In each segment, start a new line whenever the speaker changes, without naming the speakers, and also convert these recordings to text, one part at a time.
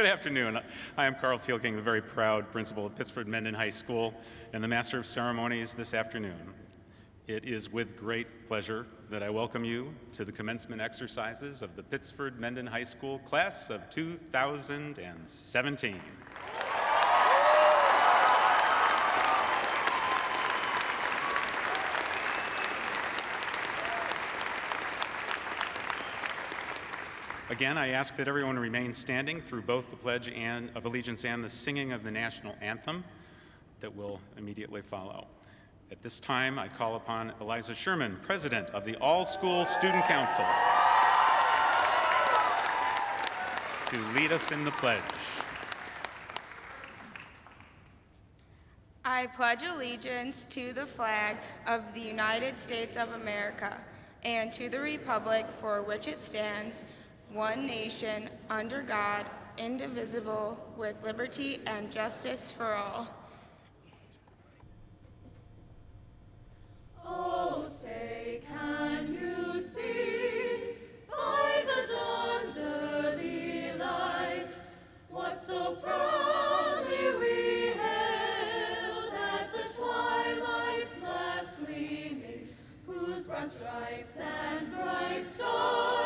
Good, afternoon. I am Carl Teelking, the very proud principal of Pittsford Mendon High School and the Master of Ceremonies this afternoon. It is with great pleasure that I welcome you to the commencement exercises of the Pittsford Mendon High School class of 2017. Again, I ask that everyone remain standing through both the Pledge and, of Allegiance and the singing of the national anthem that will immediately follow. At this time, I call upon Eliza Sherman, President of the All School Student Council, to lead us in the pledge.
I pledge allegiance to the flag of the United States of America and to the republic for which it stands, one nation, under God, indivisible, with liberty and justice for all.
Oh, say, can you see by the dawn's early light what so proudly we hailed at the twilight's last gleaming, whose broad stripes and bright stars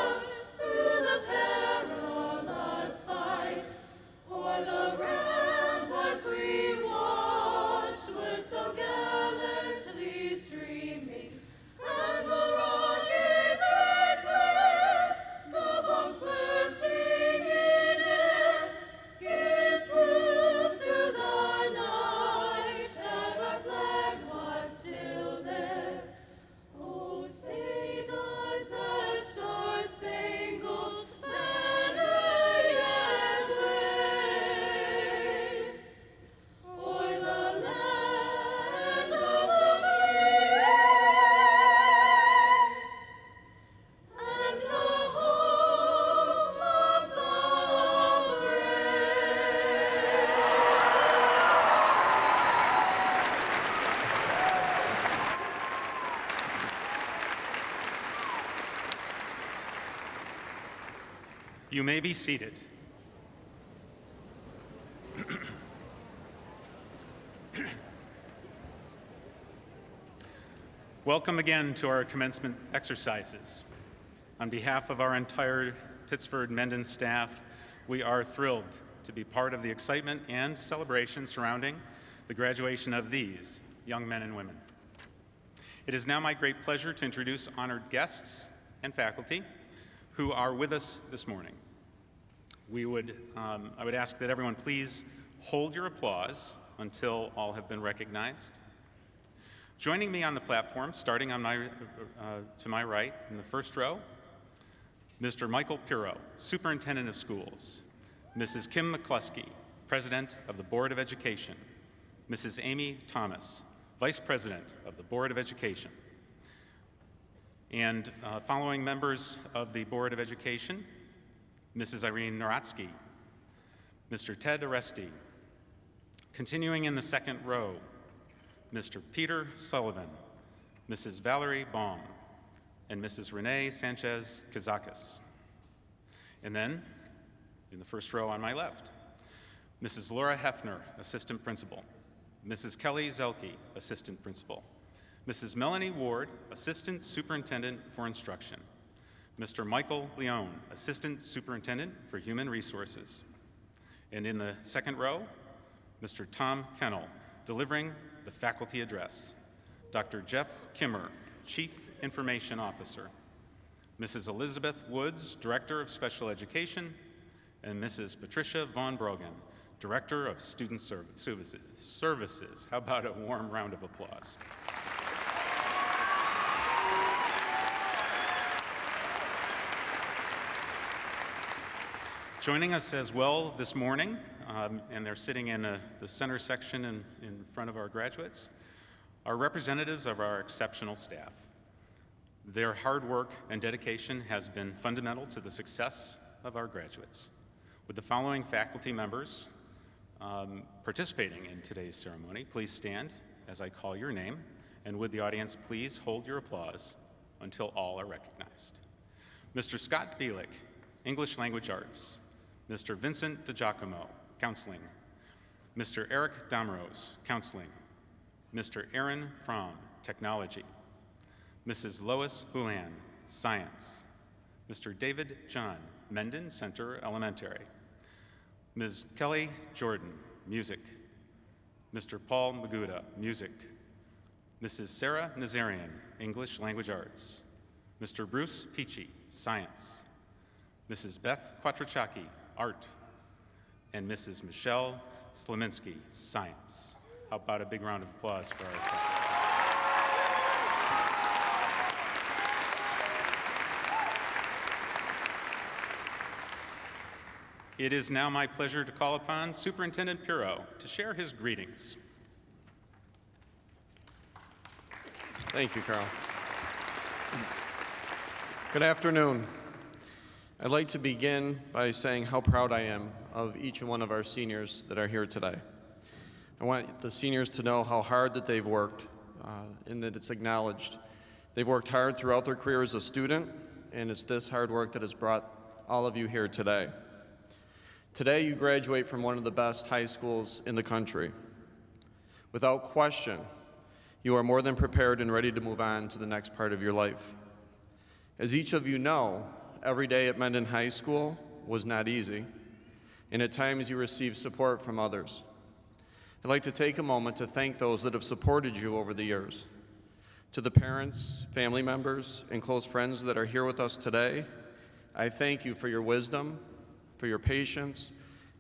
the
You may be seated. Welcome again to our commencement exercises. On behalf of our entire Pittsford Mendon staff, we are thrilled to be part of the excitement and celebration surrounding the graduation of these young men and women. It is now my great pleasure to introduce honored guests and faculty who are with us this morning. We would, um, I would ask that everyone please hold your applause until all have been recognized. Joining me on the platform, starting on my, uh, to my right in the first row, Mr. Michael Pero, Superintendent of Schools, Mrs. Kim McCluskey, President of the Board of Education, Mrs. Amy Thomas, Vice President of the Board of Education, and uh, following members of the Board of Education, Mrs. Irene Naratsky, Mr. Ted Aresti. Continuing in the second row, Mr. Peter Sullivan, Mrs. Valerie Baum, and Mrs. Renee Sanchez Kazakis. And then, in the first row on my left, Mrs. Laura Hefner, Assistant Principal, Mrs. Kelly Zelke, Assistant Principal, Mrs. Melanie Ward, Assistant Superintendent for Instruction, Mr. Michael Leone, Assistant Superintendent for Human Resources. And in the second row, Mr. Tom Kennel, delivering the faculty address, Dr. Jeff Kimmer, Chief Information Officer, Mrs. Elizabeth Woods, Director of Special Education, and Mrs. Patricia Von Brogan, Director of Student Services. Services. How about a warm round of applause? Joining us as well this morning, um, and they're sitting in uh, the center section in, in front of our graduates, are representatives of our exceptional staff. Their hard work and dedication has been fundamental to the success of our graduates. With the following faculty members um, participating in today's ceremony, please stand as I call your name, and would the audience please hold your applause until all are recognized. Mr. Scott Bielek, English Language Arts. Mr. Vincent DiGiacomo, Counseling. Mr. Eric Damrose, Counseling. Mr. Aaron Fromm, Technology. Mrs. Lois Hulan, Science. Mr. David John, Mendon Center Elementary. Ms. Kelly Jordan, Music. Mr. Paul Maguda, Music. Mrs. Sarah Nazarian, English Language Arts. Mr. Bruce Peachy, Science. Mrs. Beth Quattrochaki, Art. And Mrs. Michelle Slominski, Science. How about a big round of applause for our It is now my pleasure to call upon Superintendent Pero to share his greetings.
Thank you, Carl. Good afternoon. I'd like to begin by saying how proud I am of each one of our seniors that are here today. I want the seniors to know how hard that they've worked uh, and that it's acknowledged. They've worked hard throughout their career as a student, and it's this hard work that has brought all of you here today. Today, you graduate from one of the best high schools in the country. Without question, you are more than prepared and ready to move on to the next part of your life. As each of you know, every day at Mendon High School was not easy, and at times you received support from others. I'd like to take a moment to thank those that have supported you over the years. To the parents, family members, and close friends that are here with us today, I thank you for your wisdom, for your patience,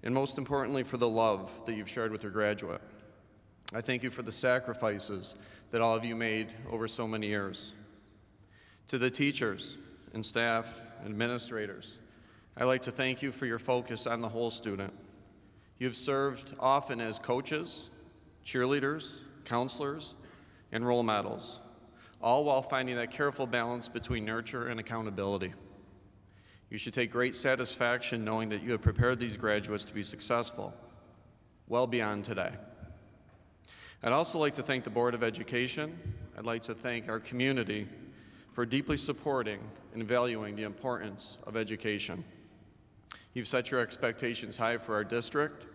and most importantly, for the love that you've shared with your graduate. I thank you for the sacrifices that all of you made over so many years. To the teachers and staff, administrators, I'd like to thank you for your focus on the whole student. You've served often as coaches, cheerleaders, counselors, and role models, all while finding that careful balance between nurture and accountability. You should take great satisfaction knowing that you have prepared these graduates to be successful, well beyond today. I'd also like to thank the Board of Education. I'd like to thank our community for deeply supporting and valuing the importance of education. You've set your expectations high for our district,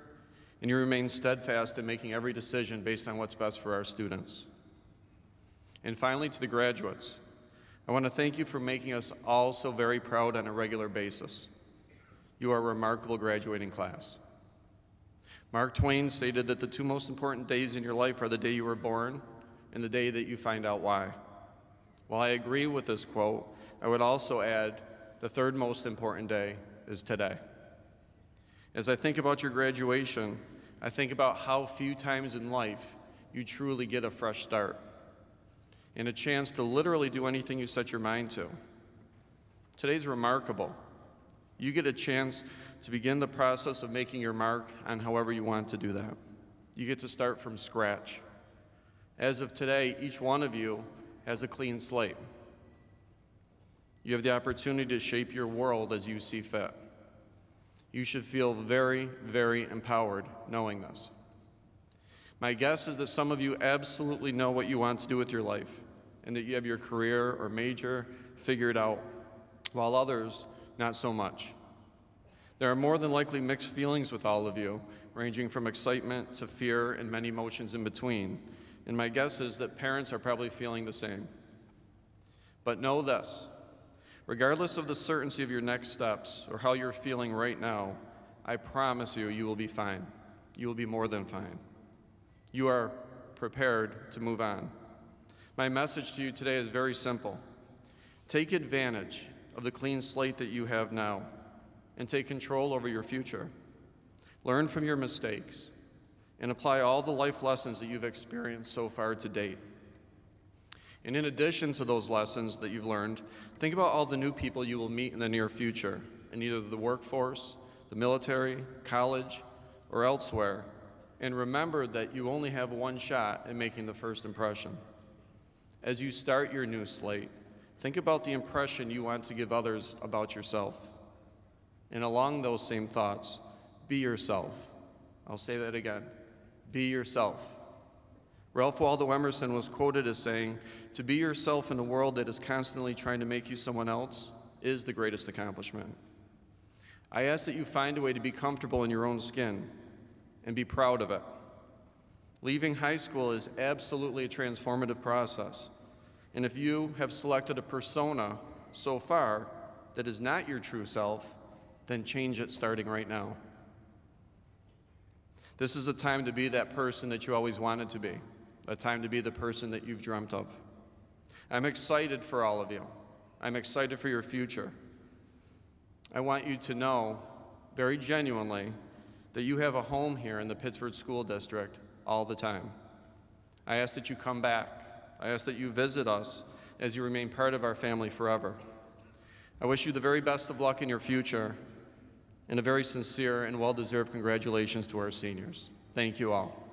and you remain steadfast in making every decision based on what's best for our students. And finally, to the graduates, I want to thank you for making us all so very proud on a regular basis. You are a remarkable graduating class. Mark Twain stated that the two most important days in your life are the day you were born and the day that you find out why. While I agree with this quote, I would also add the third most important day is today. As I think about your graduation, I think about how few times in life you truly get a fresh start and a chance to literally do anything you set your mind to. Today's remarkable. You get a chance to begin the process of making your mark on however you want to do that. You get to start from scratch. As of today, each one of you has a clean slate. You have the opportunity to shape your world as you see fit. You should feel very, very empowered knowing this. My guess is that some of you absolutely know what you want to do with your life and that you have your career or major figured out, while others, not so much. There are more than likely mixed feelings with all of you, ranging from excitement to fear and many emotions in between. And my guess is that parents are probably feeling the same. But know this regardless of the certainty of your next steps or how you're feeling right now, I promise you, you will be fine. You will be more than fine. You are prepared to move on. My message to you today is very simple take advantage of the clean slate that you have now and take control over your future. Learn from your mistakes and apply all the life lessons that you've experienced so far to date. And in addition to those lessons that you've learned, think about all the new people you will meet in the near future in either the workforce, the military, college, or elsewhere. And remember that you only have one shot at making the first impression. As you start your new slate, think about the impression you want to give others about yourself. And along those same thoughts, be yourself. I'll say that again be yourself. Ralph Waldo Emerson was quoted as saying, To be yourself in a world that is constantly trying to make you someone else is the greatest accomplishment. I ask that you find a way to be comfortable in your own skin and be proud of it. Leaving high school is absolutely a transformative process. And if you have selected a persona so far that is not your true self, then change it starting right now. This is a time to be that person that you always wanted to be, a time to be the person that you've dreamt of. I'm excited for all of you. I'm excited for your future. I want you to know very genuinely that you have a home here in the Pittsford School District all the time. I ask that you come back. I ask that you visit us as you remain part of our family forever. I wish you the very best of luck in your future and a very sincere and well deserved congratulations to our seniors. Thank you all.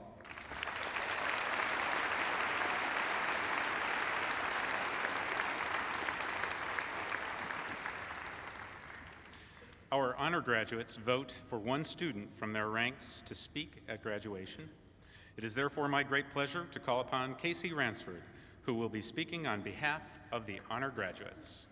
Our honor graduates vote for one student from their ranks to speak at graduation. It is therefore my great pleasure to call upon Casey Ransford, who will be speaking on behalf of the honor graduates.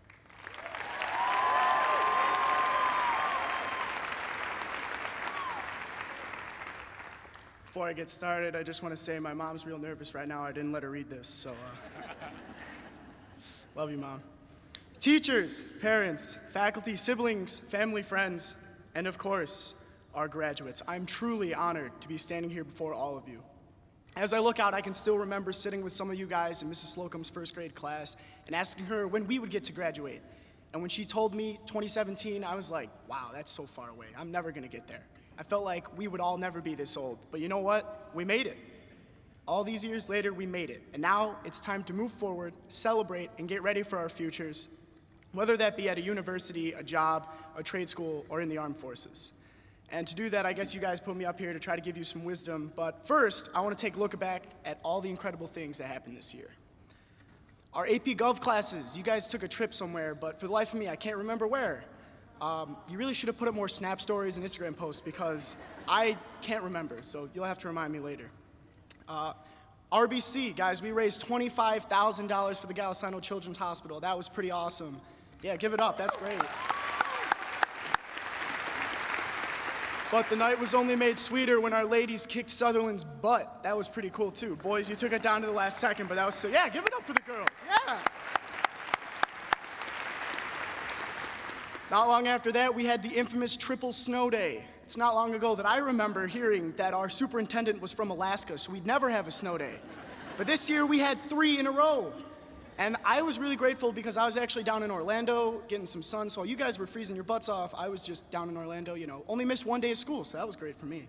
Before I get started, I just want to say my mom's real nervous right now. I didn't let her read this, so uh, love you, mom. Teachers, parents, faculty, siblings, family, friends, and of course, our graduates. I'm truly honored to be standing here before all of you. As I look out, I can still remember sitting with some of you guys in Mrs. Slocum's first grade class and asking her when we would get to graduate. And when she told me 2017, I was like, wow, that's so far away. I'm never gonna get there. I felt like we would all never be this old. But you know what? We made it. All these years later, we made it. And now it's time to move forward, celebrate, and get ready for our futures, whether that be at a university, a job, a trade school, or in the armed forces. And to do that, I guess you guys put me up here to try to give you some wisdom. But first, I want to take a look back at all the incredible things that happened this year. Our AP Gov classes, you guys took a trip somewhere, but for the life of me, I can't remember where. Um, you really should have put up more Snap stories and Instagram posts because I can't remember, so you'll have to remind me later. Uh, RBC, guys, we raised $25,000 for the Golisano Children's Hospital. That was pretty awesome. Yeah, give it up, that's great. But the night was only made sweeter when our ladies kicked Sutherland's butt. That was pretty cool too. Boys, you took it down to the last second, but that was so, yeah, give it up for the girls. Yeah. Not long after that, we had the infamous triple snow day. It's not long ago that I remember hearing that our superintendent was from Alaska, so we'd never have a snow day. But this year we had three in a row. And I was really grateful because I was actually down in Orlando getting some sun. So while you guys were freezing your butts off, I was just down in Orlando, you know, only missed one day of school, so that was great for me.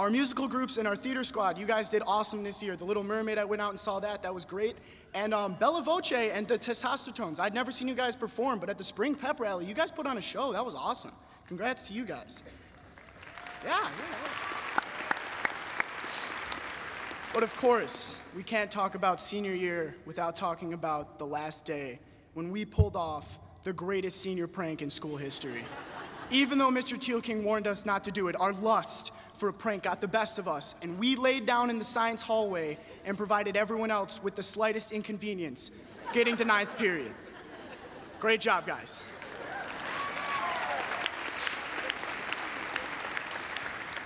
Our musical groups and our theater squad, you guys did awesome this year. The Little Mermaid, I went out and saw that. That was great. And um, Bella Voce and the Testosterone. I'd never seen you guys perform, but at the Spring Pep Rally, you guys put on a show. That was awesome. Congrats to you guys. Yeah, yeah. yeah. But of course, we can't talk about senior year without talking about the last day when we pulled off the greatest senior prank in school history. Even though Mr. Teal King warned us not to do it, our lust for a prank got the best of us, and we laid down in the science hallway and provided everyone else with the slightest inconvenience getting to ninth period. Great job, guys.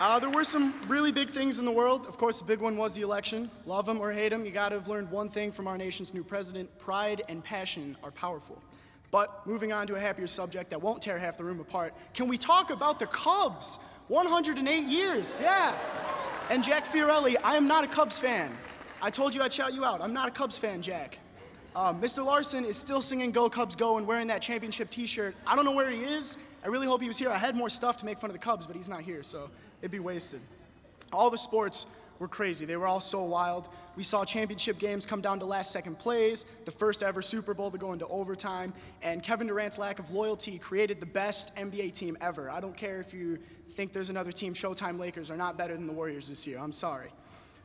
Uh, there were some really big things in the world. Of course, the big one was the election. Love him or hate him, you gotta have learned one thing from our nation's new president pride and passion are powerful. But moving on to a happier subject that won't tear half the room apart, can we talk about the Cubs? 108 years, yeah. And Jack Fiorelli, I am not a Cubs fan. I told you I'd shout you out. I'm not a Cubs fan, Jack. Um, Mr. Larson is still singing Go Cubs Go and wearing that championship t shirt. I don't know where he is. I really hope he was here. I had more stuff to make fun of the Cubs, but he's not here, so it'd be wasted. All the sports were crazy. They were all so wild. We saw championship games come down to last second plays, the first ever Super Bowl to go into overtime, and Kevin Durant's lack of loyalty created the best NBA team ever. I don't care if you think there's another team, Showtime Lakers, are not better than the Warriors this year. I'm sorry.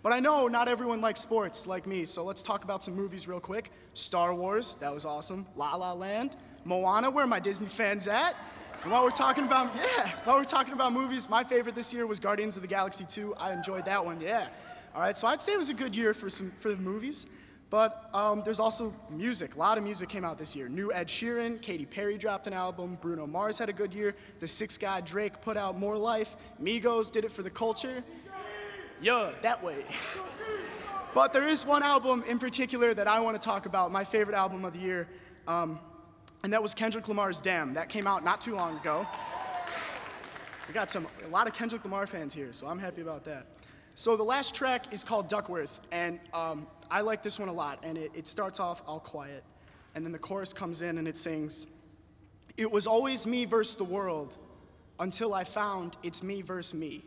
But I know not everyone likes sports like me, so let's talk about some movies real quick. Star Wars, that was awesome. La La Land, Moana, where are my Disney fans at? And while we're talking about, yeah, while we're talking about movies, my favorite this year was Guardians of the Galaxy 2. I enjoyed that one, yeah. All right, so I'd say it was a good year for some for the movies. But um, there's also music. A lot of music came out this year. New Ed Sheeran, Katy Perry dropped an album, Bruno Mars had a good year, the six God Drake put out More Life, Migos did it for the culture. Yeah, that way. but there is one album in particular that I want to talk about, my favorite album of the year, um, and that was Kendrick Lamar's Damn. That came out not too long ago. We got some a lot of Kendrick Lamar fans here, so I'm happy about that. So the last track is called Duckworth, and um, I like this one a lot. And it, it starts off all quiet, and then the chorus comes in and it sings, "It was always me versus the world, until I found it's me versus me.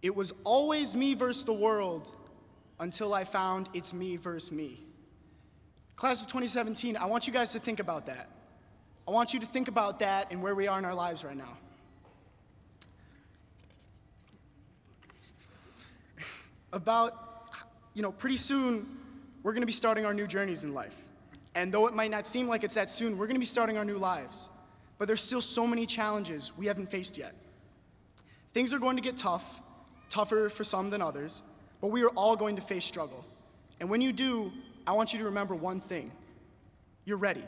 It was always me versus the world, until I found it's me versus me." Class of 2017, I want you guys to think about that. I want you to think about that and where we are in our lives right now. About, you know, pretty soon we're going to be starting our new journeys in life. And though it might not seem like it's that soon, we're going to be starting our new lives. But there's still so many challenges we haven't faced yet. Things are going to get tough, tougher for some than others, but we are all going to face struggle. And when you do, I want you to remember one thing you're ready.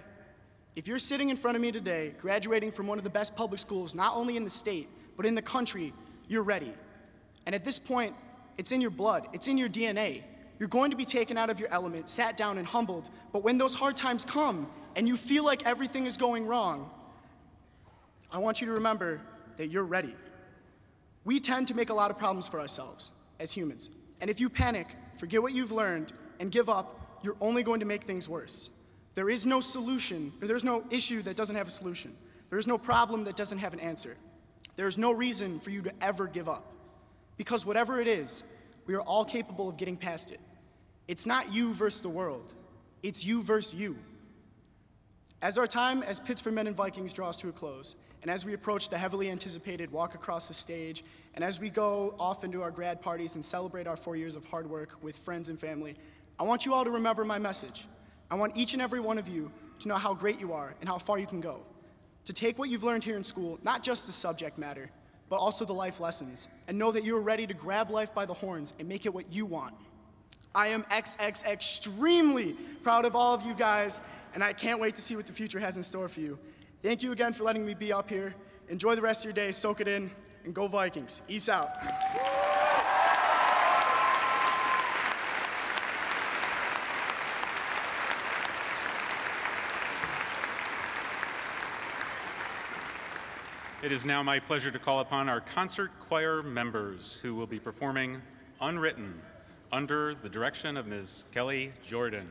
If you're sitting in front of me today, graduating from one of the best public schools, not only in the state, but in the country, you're ready. And at this point, it's in your blood, it's in your DNA. You're going to be taken out of your element, sat down, and humbled. But when those hard times come and you feel like everything is going wrong, I want you to remember that you're ready. We tend to make a lot of problems for ourselves as humans. And if you panic, forget what you've learned, and give up, you're only going to make things worse. There is no solution, or there's no issue that doesn't have a solution. There is no problem that doesn't have an answer. There is no reason for you to ever give up. Because whatever it is, we are all capable of getting past it. It's not you versus the world, it's you versus you. As our time as Pittsford Mendon Vikings draws to a close, and as we approach the heavily anticipated walk across the stage, and as we go off into our grad parties and celebrate our four years of hard work with friends and family, I want you all to remember my message. I want each and every one of you to know how great you are and how far you can go. To take what you've learned here in school, not just the subject matter, but also the life lessons, and know that you are ready to grab life by the horns and make it what you want. I am XX extremely proud of all of you guys, and I can't wait to see what the future has in store for you. Thank you again for letting me be up here. Enjoy the rest of your day, soak it in, and go Vikings. East out.
It is now my pleasure to call upon our concert choir members who will be performing Unwritten under the direction of Ms. Kelly Jordan.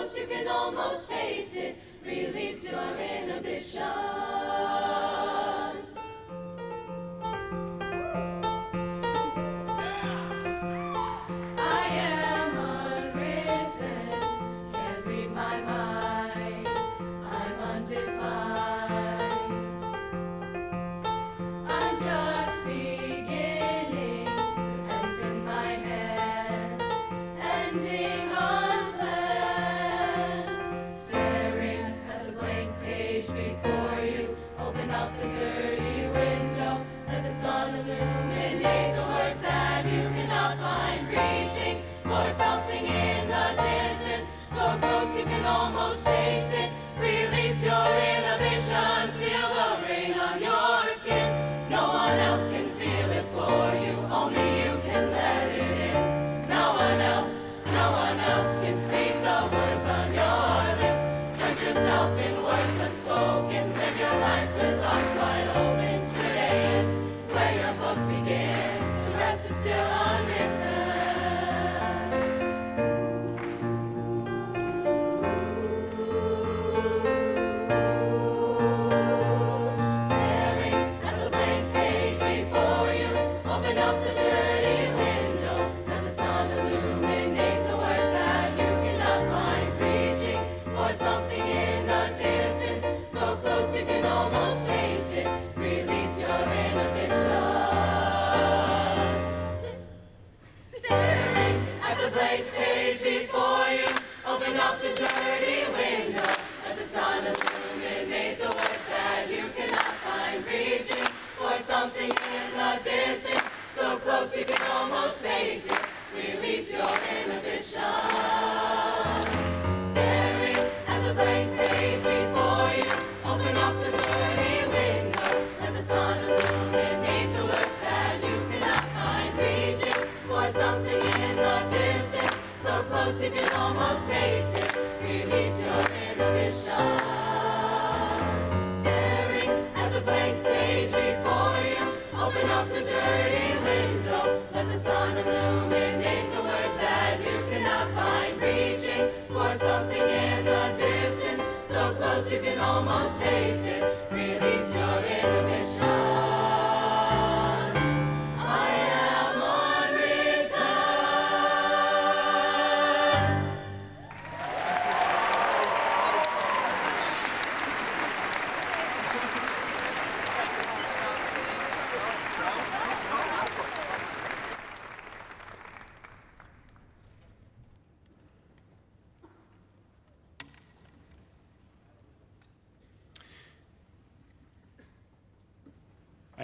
Close you can almost taste it. Release your inhibitions.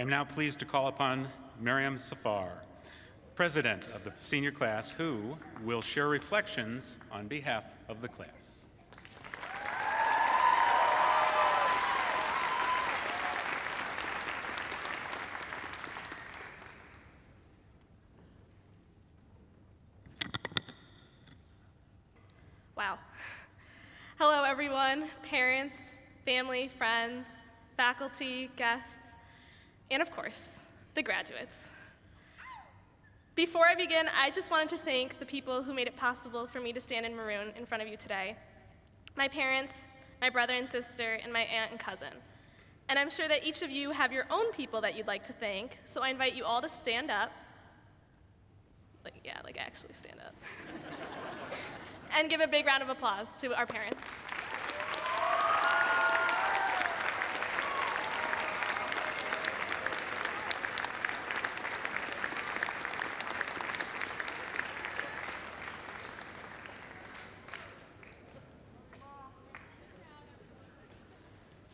Am
now pleased to call upon Miriam Safar, president of the senior class, who will share reflections on behalf of the class.
Wow. Hello, everyone, parents, family, friends, faculty, guests, and of course, the graduates. Before I begin, I just wanted to thank the people who made it possible for me to stand in maroon in front of you today my parents, my brother and sister, and my aunt and cousin. And I'm sure that each of you have your own people that you'd like to thank, so I invite you all to stand up. Like, yeah, like actually stand up. and give a big round of applause to our parents.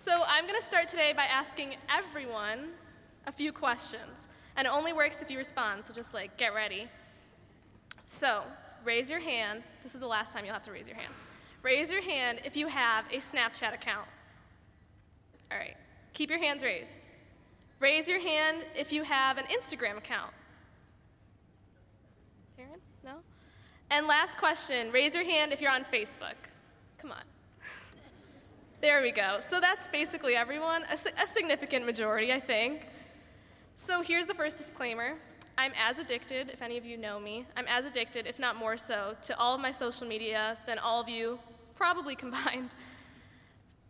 So I'm going to start today by asking everyone a few questions. And it only works if you respond, so just like get ready. So, raise your hand. This is the last time you'll have to raise your hand. Raise your hand if you have a Snapchat account. All right, keep your hands raised. Raise your hand if you have an Instagram account. Parents? No? And last question raise your hand if you're on Facebook. Come on. There we go. So that's basically everyone, a, a significant majority, I think. So here's the first disclaimer. I'm as addicted, if any of you know me, I'm as addicted, if not more so, to all of my social media than all of you probably combined.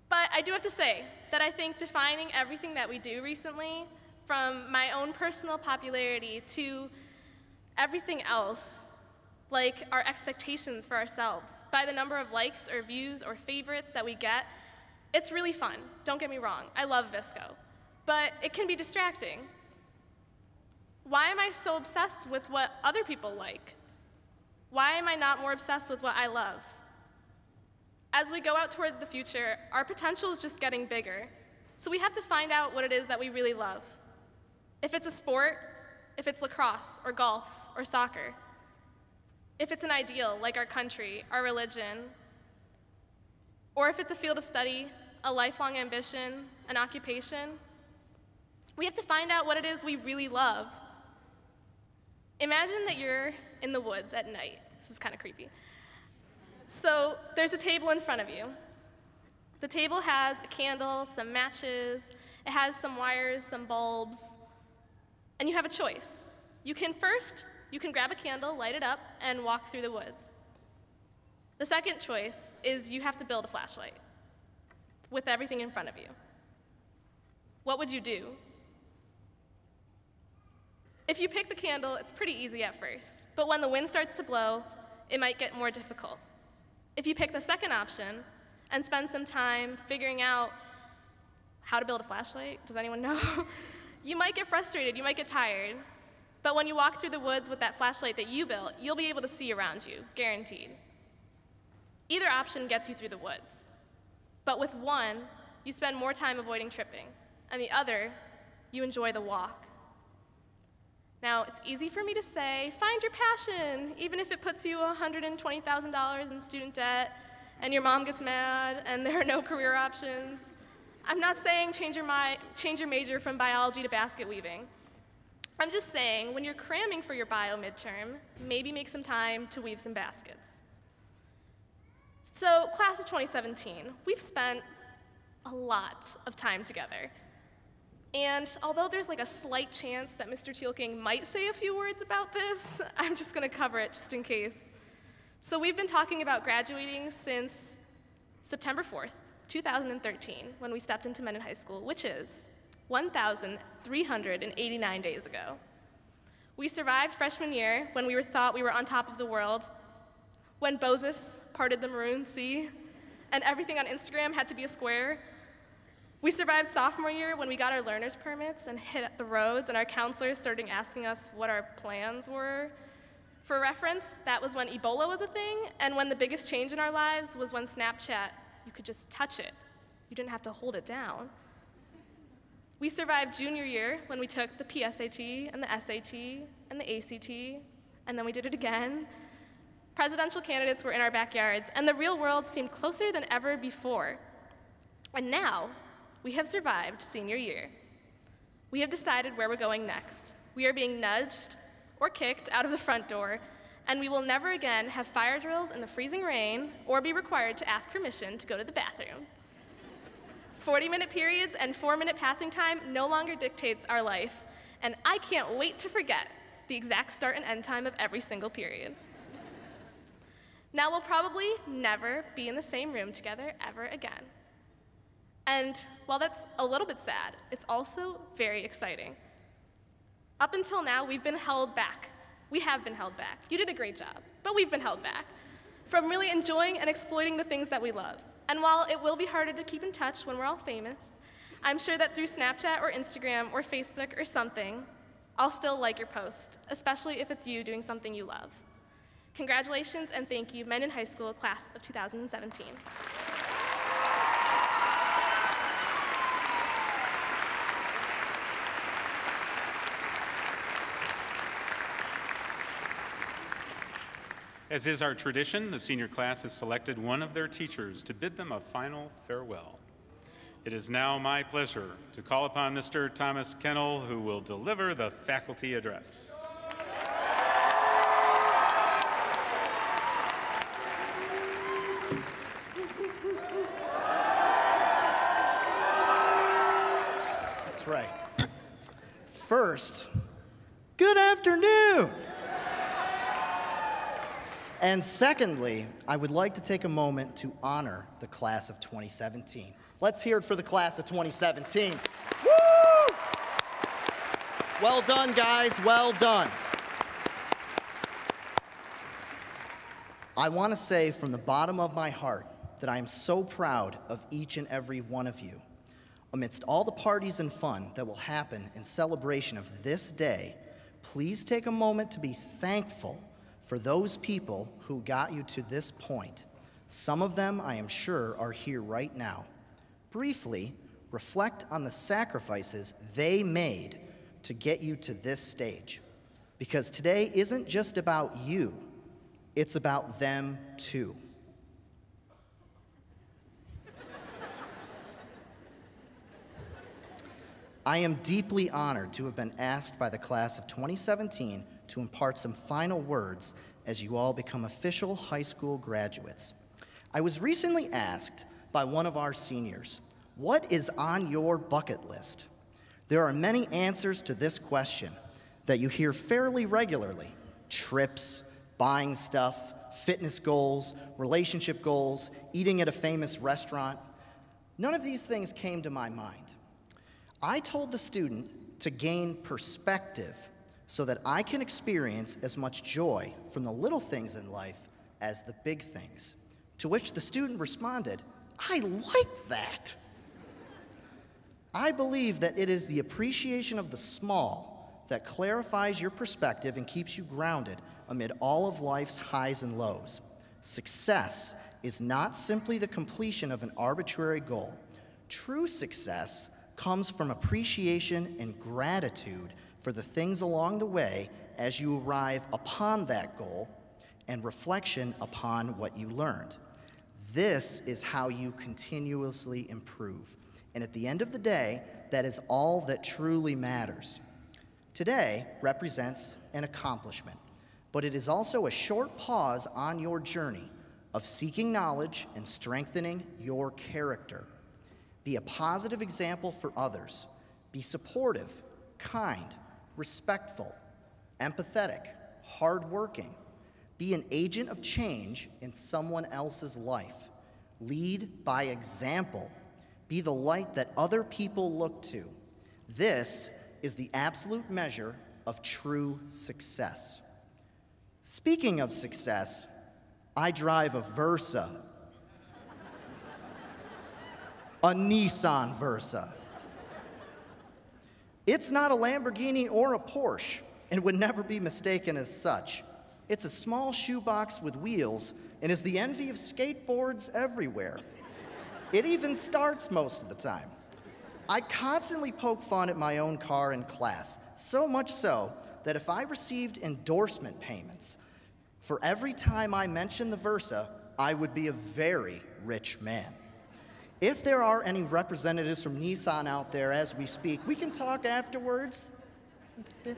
But I do have to say that I think defining everything that we do recently, from my own personal popularity to everything else, like our expectations for ourselves, by the number of likes or views or favorites that we get, it's really fun. Don't get me wrong. I love VSCO. But it can be distracting. Why am I so obsessed with what other people like? Why am I not more obsessed with what I love? As we go out toward the future, our potential is just getting bigger. So we have to find out what it is that we really love. If it's a sport, if it's lacrosse or golf or soccer, if it's an ideal like our country, our religion, or if it's a field of study, a lifelong ambition, an occupation, we have to find out what it is we really love. Imagine that you're in the woods at night. This is kind of creepy. So there's a table in front of you. The table has a candle, some matches, it has some wires, some bulbs, and you have a choice. You can first, you can grab a candle, light it up, and walk through the woods. The second choice is you have to build a flashlight with everything in front of you. What would you do? If you pick the candle, it's pretty easy at first, but when the wind starts to blow, it might get more difficult. If you pick the second option and spend some time figuring out how to build a flashlight, does anyone know? you might get frustrated, you might get tired, but when you walk through the woods with that flashlight that you built, you'll be able to see around you, guaranteed. Either option gets you through the woods, but with one, you spend more time avoiding tripping, and the other, you enjoy the walk. Now, it's easy for me to say, find your passion, even if it puts you $120,000 in student debt and your mom gets mad and there are no career options. I'm not saying change your, change your major from biology to basket weaving. I'm just saying, when you're cramming for your bio midterm, maybe make some time to weave some baskets. So, class of 2017, we've spent a lot of time together. And although there's like a slight chance that Mr. Tealking might say a few words about this, I'm just gonna cover it just in case. So we've been talking about graduating since September 4th, 2013, when we stepped into Mendon High School, which is 1,389 days ago. We survived freshman year when we were thought we were on top of the world, when Moses parted the Maroon Sea, and everything on Instagram had to be a square, we survived sophomore year when we got our learner's permits and hit the roads, and our counselors started asking us what our plans were. For reference, that was when Ebola was a thing, and when the biggest change in our lives was when Snapchat, you could just touch it. You didn't have to hold it down. We survived junior year when we took the PSAT and the SAT and the ACT, and then we did it again. Presidential candidates were in our backyards, and the real world seemed closer than ever before. And now, we have survived senior year. We have decided where we're going next. We are being nudged or kicked out of the front door, and we will never again have fire drills in the freezing rain or be required to ask permission to go to the bathroom. 40 minute periods and four minute passing time no longer dictates our life, and I can't wait to forget the exact start and end time of every single period. Now we'll probably never be in the same room together ever again. And while that's a little bit sad, it's also very exciting. Up until now, we've been held back. We have been held back. You did a great job, but we've been held back from really enjoying and exploiting the things that we love. And while it will be harder to keep in touch when we're all famous, I'm sure that through Snapchat or Instagram or Facebook or something, I'll still like your post, especially if it's you doing something you love. Congratulations and thank you, Mendon High School class of 2017.
As is our tradition, the senior class has selected one of their teachers to bid them a final farewell. It is now my pleasure to call upon Mr. Thomas Kennel, who will deliver the faculty address.
That's right. First, good afternoon. And secondly, I would like to take a moment to honor the class of 2017. Let's hear it for the class of 2017. Woo! Well done, guys, well done. I want to say from the bottom of my heart that I am so proud of each and every one of you. Amidst all the parties and fun that will happen in celebration of this day, please take a moment to be thankful for those people who got you to this point. Some of them, I am sure, are here right now. Briefly, reflect on the sacrifices they made to get you to this stage. Because today isn't just about you, it's about them too. I am deeply honored to have been asked by the class of 2017 to impart some final words as you all become official high school graduates. I was recently asked by one of our seniors, What is on your bucket list? There are many answers to this question that you hear fairly regularly trips, buying stuff, fitness goals, relationship goals, eating at a famous restaurant. None of these things came to my mind. I told the student to gain perspective so that I can experience as much joy from the little things in life as the big things. To which the student responded, I like that. I believe that it is the appreciation of the small that clarifies your perspective and keeps you grounded amid all of life's highs and lows. Success is not simply the completion of an arbitrary goal. True success comes from appreciation and gratitude for the things along the way as you arrive upon that goal and reflection upon what you learned. This is how you continuously improve. And at the end of the day, that is all that truly matters. Today represents an accomplishment, but it is also a short pause on your journey of seeking knowledge and strengthening your character. Be a positive example for others. Be supportive, kind, respectful, empathetic, hardworking. Be an agent of change in someone else's life. Lead by example. Be the light that other people look to. This is the absolute measure of true success. Speaking of success, I drive a Versa, a Nissan Versa. It's not a Lamborghini or a Porsche and would never be mistaken as such. It's a small shoebox with wheels and is the envy of skateboards everywhere. It even starts most of the time. I constantly poke fun at my own car in class, so much so that if I received endorsement payments for every time I mentioned the Versa, I would be a very rich man. If there are any representatives from Nissan out there as we speak, we can talk afterwards.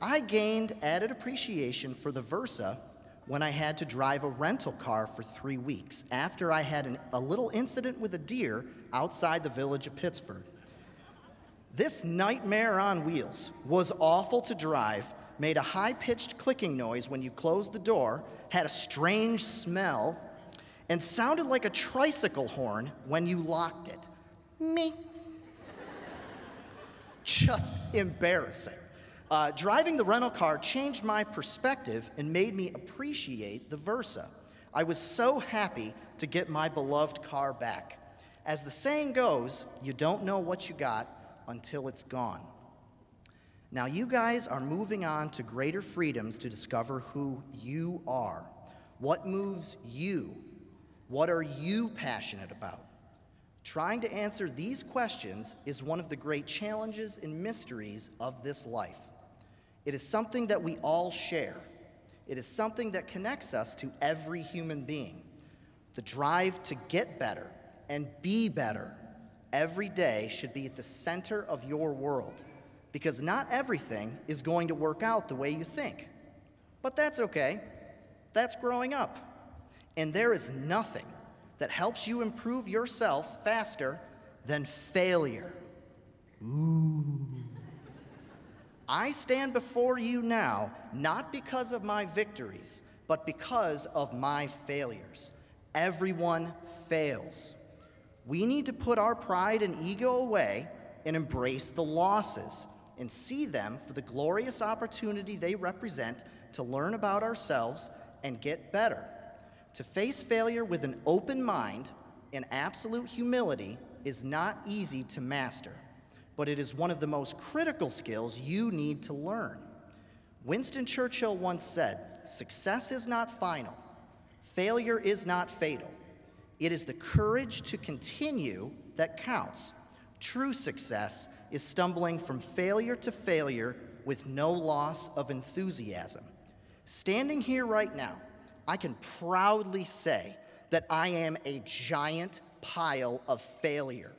I gained added appreciation for the Versa when I had to drive a rental car for three weeks after I had an, a little incident with a deer outside the village of Pittsford. This nightmare on wheels was awful to drive, made a high pitched clicking noise when you closed the door, had a strange smell, and sounded like a tricycle horn when you locked it. Me. Just embarrassing. Uh, driving the rental car changed my perspective and made me appreciate the Versa. I was so happy to get my beloved car back. As the saying goes, you don't know what you got until it's gone. Now, you guys are moving on to greater freedoms to discover who you are. What moves you? What are you passionate about? Trying to answer these questions is one of the great challenges and mysteries of this life. It is something that we all share. It is something that connects us to every human being. The drive to get better and be better every day should be at the center of your world because not everything is going to work out the way you think. But that's okay. That's growing up. And there is nothing that helps you improve yourself faster than failure. Ooh. I stand before you now not because of my victories, but because of my failures. Everyone fails. We need to put our pride and ego away and embrace the losses and see them for the glorious opportunity they represent to learn about ourselves and get better. To face failure with an open mind and absolute humility is not easy to master but it is one of the most critical skills you need to learn. Winston Churchill once said, Success is not final, failure is not fatal. It is the courage to continue that counts. True success is stumbling from failure to failure with no loss of enthusiasm. Standing here right now, I can proudly say that I am a giant pile of failure.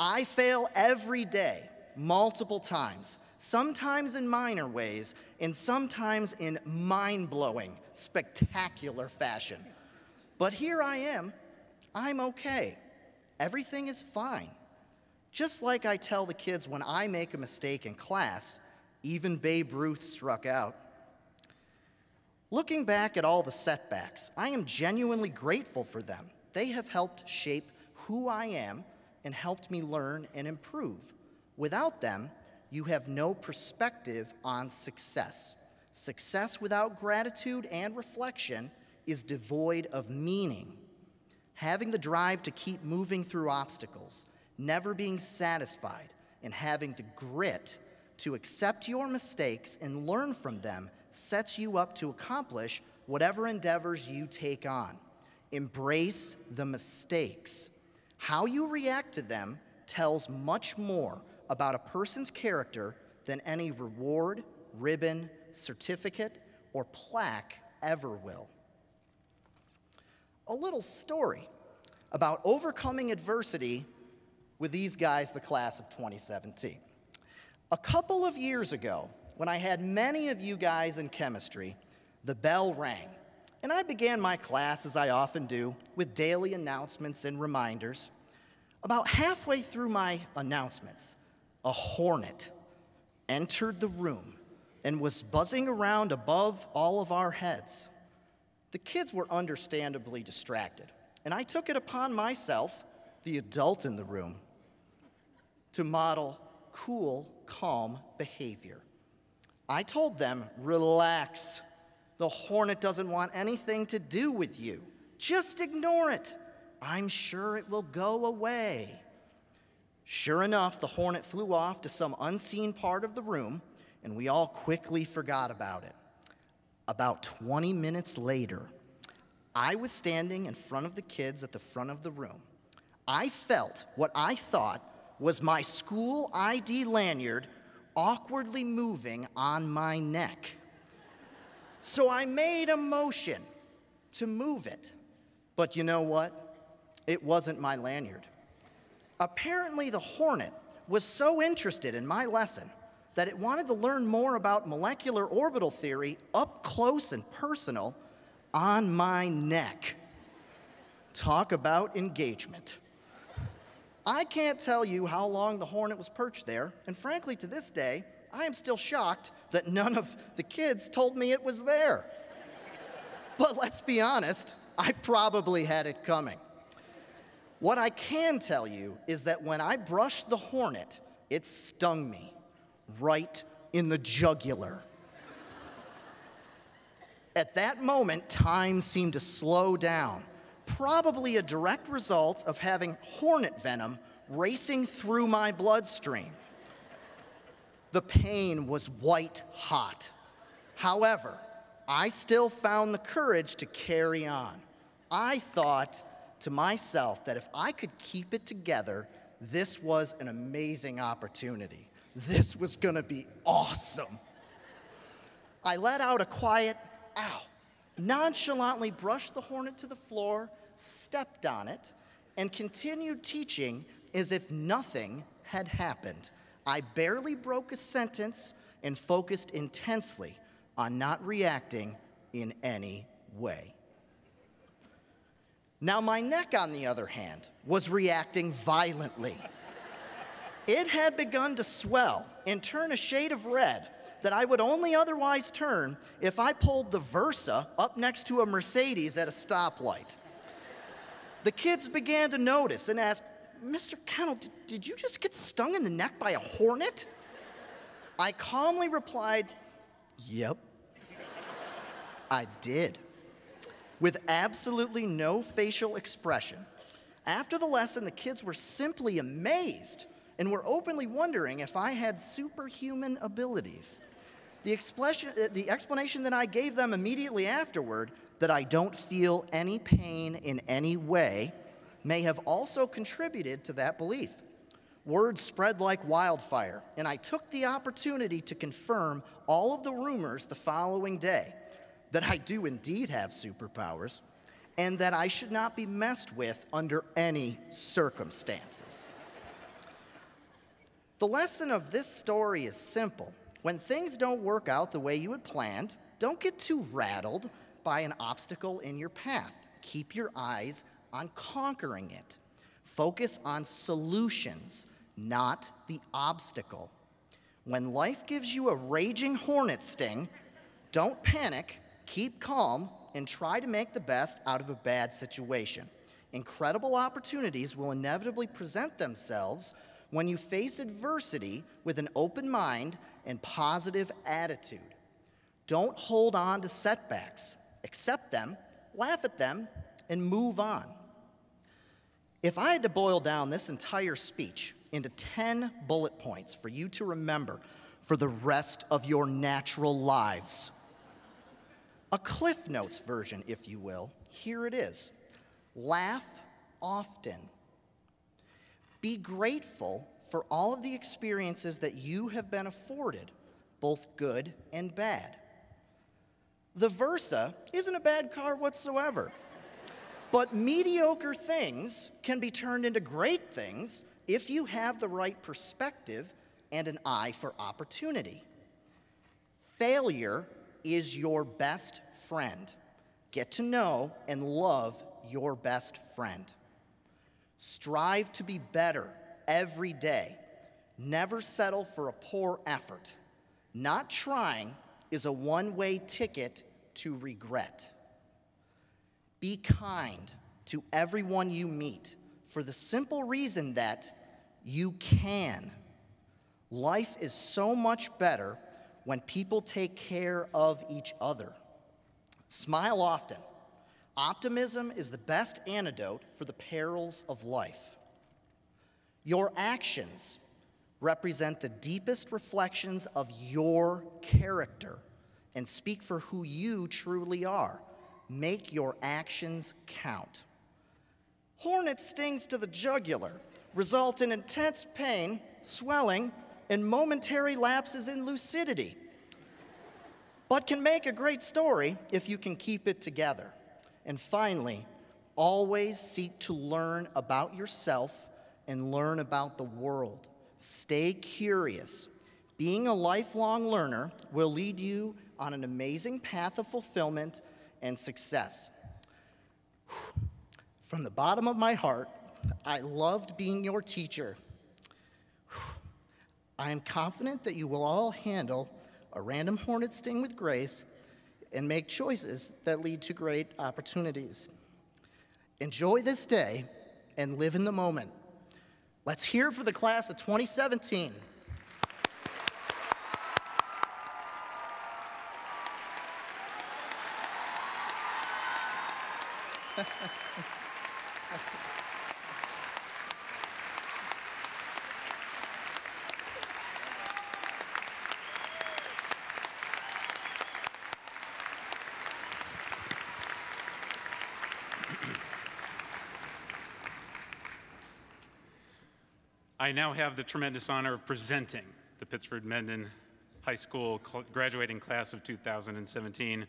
I fail every day, multiple times, sometimes in minor ways, and sometimes in mind blowing, spectacular fashion. But here I am. I'm okay. Everything is fine. Just like I tell the kids when I make a mistake in class, even Babe Ruth struck out. Looking back at all the setbacks, I am genuinely grateful for them. They have helped shape who I am and helped me learn and improve. Without them, you have no perspective on success. Success without gratitude and reflection is devoid of meaning. Having the drive to keep moving through obstacles, never being satisfied, and having the grit to accept your mistakes and learn from them sets you up to accomplish whatever endeavors you take on. Embrace the mistakes. How you react to them tells much more about a person's character than any reward, ribbon, certificate, or plaque ever will. A little story about overcoming adversity with these guys, the class of 2017. A couple of years ago, when I had many of you guys in chemistry, the bell rang and I began my class, as I often do, with daily announcements and reminders. About halfway through my announcements, a hornet entered the room and was buzzing around above all of our heads. The kids were understandably distracted, and I took it upon myself, the adult in the room, to model cool, calm behavior. I told them, relax. The hornet doesn't want anything to do with you. Just ignore it. I'm sure it will go away. Sure enough, the hornet flew off to some unseen part of the room, and we all quickly forgot about it. About 20 minutes later, I was standing in front of the kids at the front of the room. I felt what I thought was my school ID lanyard awkwardly moving on my neck. So I made a motion to move it. But you know what? It wasn't my lanyard. Apparently, the hornet was so interested in my lesson that it wanted to learn more about molecular orbital theory up close and personal on my neck. Talk about engagement. I can't tell you how long the hornet was perched there, and frankly, to this day, I am still shocked that none of the kids told me it was there. But let's be honest, I probably had it coming. What I can tell you is that when I brushed the hornet, it stung me right in the jugular. At that moment, time seemed to slow down, probably a direct result of having hornet venom racing through my bloodstream. The pain was white hot. However, I still found the courage to carry on. I thought to myself that if I could keep it together, this was an amazing opportunity. This was gonna be awesome. I let out a quiet, ow, nonchalantly brushed the hornet to the floor, stepped on it, and continued teaching as if nothing had happened. I barely broke a sentence and focused intensely on not reacting in any way. Now, my neck, on the other hand, was reacting violently. It had begun to swell and turn a shade of red that I would only otherwise turn if I pulled the Versa up next to a Mercedes at a stoplight. The kids began to notice and ask, Mr. Kennel, did, did you just get stung in the neck by a hornet? I calmly replied, Yep, I did, with absolutely no facial expression. After the lesson, the kids were simply amazed and were openly wondering if I had superhuman abilities. The, uh, the explanation that I gave them immediately afterward, that I don't feel any pain in any way, may have also contributed to that belief. Words spread like wildfire, and I took the opportunity to confirm all of the rumors the following day that I do indeed have superpowers and that I should not be messed with under any circumstances. The lesson of this story is simple. When things don't work out the way you had planned, don't get too rattled by an obstacle in your path. Keep your eyes on conquering it. Focus on solutions, not the obstacle. When life gives you a raging hornet sting, don't panic, keep calm, and try to make the best out of a bad situation. Incredible opportunities will inevitably present themselves when you face adversity with an open mind and positive attitude. Don't hold on to setbacks. Accept them, laugh at them, and move on. If I had to boil down this entire speech into 10 bullet points for you to remember for the rest of your natural lives, a Cliff Notes version, if you will, here it is Laugh often. Be grateful for all of the experiences that you have been afforded, both good and bad. The Versa isn't a bad car whatsoever. But mediocre things can be turned into great things if you have the right perspective and an eye for opportunity. Failure is your best friend. Get to know and love your best friend. Strive to be better every day. Never settle for a poor effort. Not trying is a one way ticket to regret. Be kind to everyone you meet for the simple reason that you can. Life is so much better when people take care of each other. Smile often. Optimism is the best antidote for the perils of life. Your actions represent the deepest reflections of your character and speak for who you truly are. Make your actions count. Hornet stings to the jugular result in intense pain, swelling, and momentary lapses in lucidity, but can make a great story if you can keep it together. And finally, always seek to learn about yourself and learn about the world. Stay curious. Being a lifelong learner will lead you on an amazing path of fulfillment and success. From the bottom of my heart, I loved being your teacher. I am confident that you will all handle a random hornet sting with grace and make choices that lead to great opportunities. Enjoy this day and live in the moment. Let's hear for the class of 2017.
I now have the tremendous honor of presenting the Pittsford Mendon High School graduating class of 2017.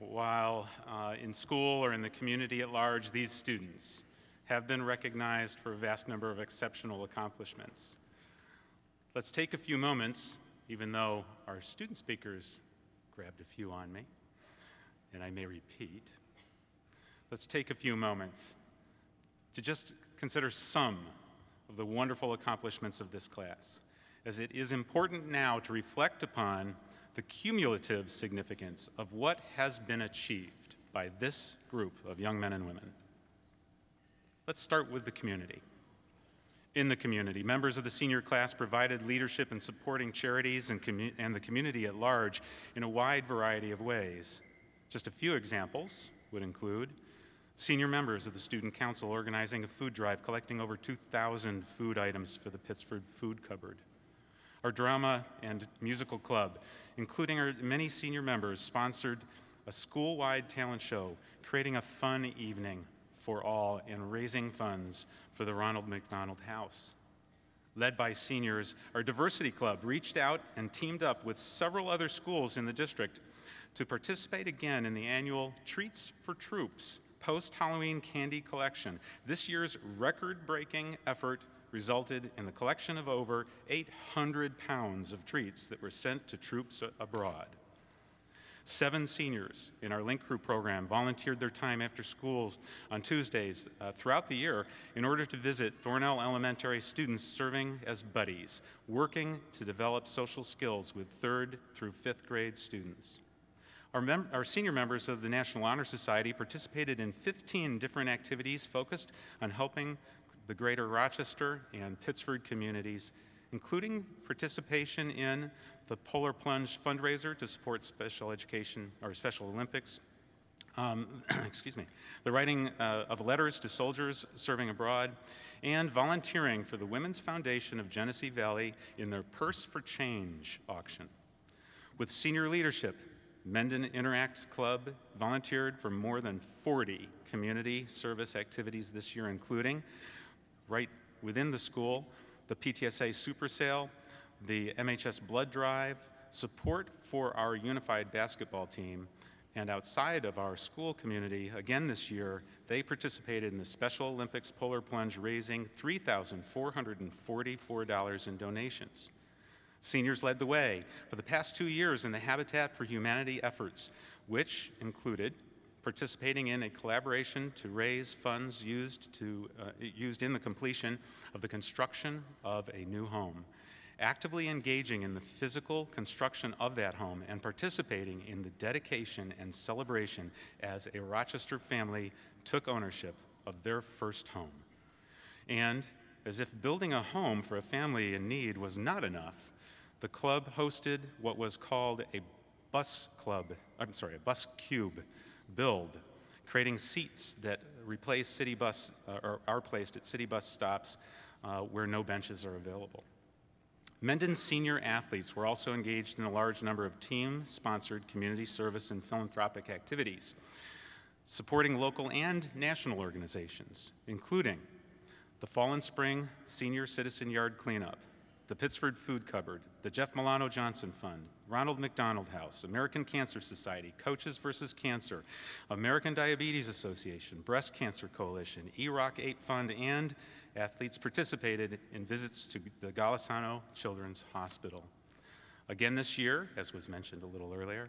While uh, in school or in the community at large, these students have been recognized for a vast number of exceptional accomplishments. Let's take a few moments, even though our student speakers grabbed a few on me, and I may repeat. Let's take a few moments to just consider some of the wonderful accomplishments of this class, as it is important now to reflect upon the cumulative significance of what has been achieved by this group of young men and women. Let's start with the community. In the community, members of the senior class provided leadership in supporting charities and, and the community at large in a wide variety of ways. Just a few examples would include Senior members of the Student Council organizing a food drive, collecting over 2,000 food items for the Pittsford Food Cupboard. Our drama and musical club, including our many senior members, sponsored a school wide talent show, creating a fun evening for all and raising funds for the Ronald McDonald House. Led by seniors, our diversity club reached out and teamed up with several other schools in the district to participate again in the annual Treats for Troops post Halloween candy collection. This year's record breaking effort resulted in the collection of over 800 pounds of treats that were sent to troops abroad. Seven seniors in our Link Crew program volunteered their time after schools on Tuesdays uh, throughout the year in order to visit Thornell Elementary students serving as buddies, working to develop social skills with third through fifth grade students. Our, mem- our, senior members of the National Honor Society participated in 15 different activities focused on helping the greater Rochester and Pittsford communities, including participation in the Polar Plunge fundraiser to support special education or Special Olympics. Um, excuse me, the writing uh, of letters to soldiers serving abroad, and volunteering for the Women's Foundation of Genesee Valley in their Purse for Change auction. With senior leadership Mendon Interact Club volunteered for more than 40 community service activities this year, including right within the school, the PTSA Super Sale, the MHS Blood Drive, support for our unified basketball team, and outside of our school community, again this year, they participated in the Special Olympics Polar Plunge, raising $3,444 in donations. Seniors led the way for the past two years in the Habitat for Humanity efforts, which included participating in a collaboration to raise funds used, to, uh, used in the completion of the construction of a new home, actively engaging in the physical construction of that home, and participating in the dedication and celebration as a Rochester family took ownership of their first home. And as if building a home for a family in need was not enough, the club hosted what was called a bus club, I'm sorry, a bus cube build, creating seats that replace city bus uh, or are placed at city bus stops uh, where no benches are available. Mendon senior athletes were also engaged in a large number of team sponsored community service and philanthropic activities, supporting local and national organizations, including the Fall and Spring Senior Citizen Yard Cleanup, the Pittsford Food Cupboard, the Jeff Milano Johnson Fund, Ronald McDonald House, American Cancer Society, Coaches versus Cancer, American Diabetes Association, Breast Cancer Coalition, EROC 8 Fund, and athletes participated in visits to the Golisano Children's Hospital. Again this year, as was mentioned a little earlier,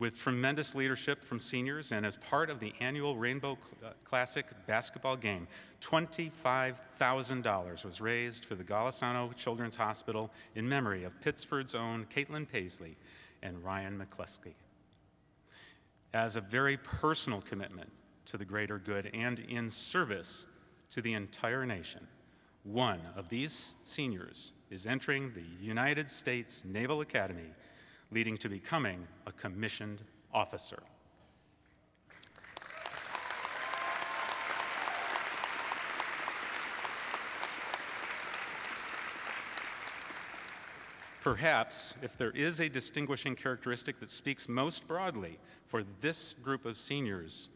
with tremendous leadership from seniors and as part of the annual Rainbow uh, Classic basketball game, $25,000 was raised for the Golisano Children's Hospital in memory of Pittsford's own Caitlin Paisley and Ryan McCluskey. As a very personal commitment to the greater good and in service to the entire nation, one of these seniors is entering the United States Naval Academy leading to becoming a commissioned officer. Perhaps, if there is a distinguishing characteristic that speaks most broadly for this group of seniors,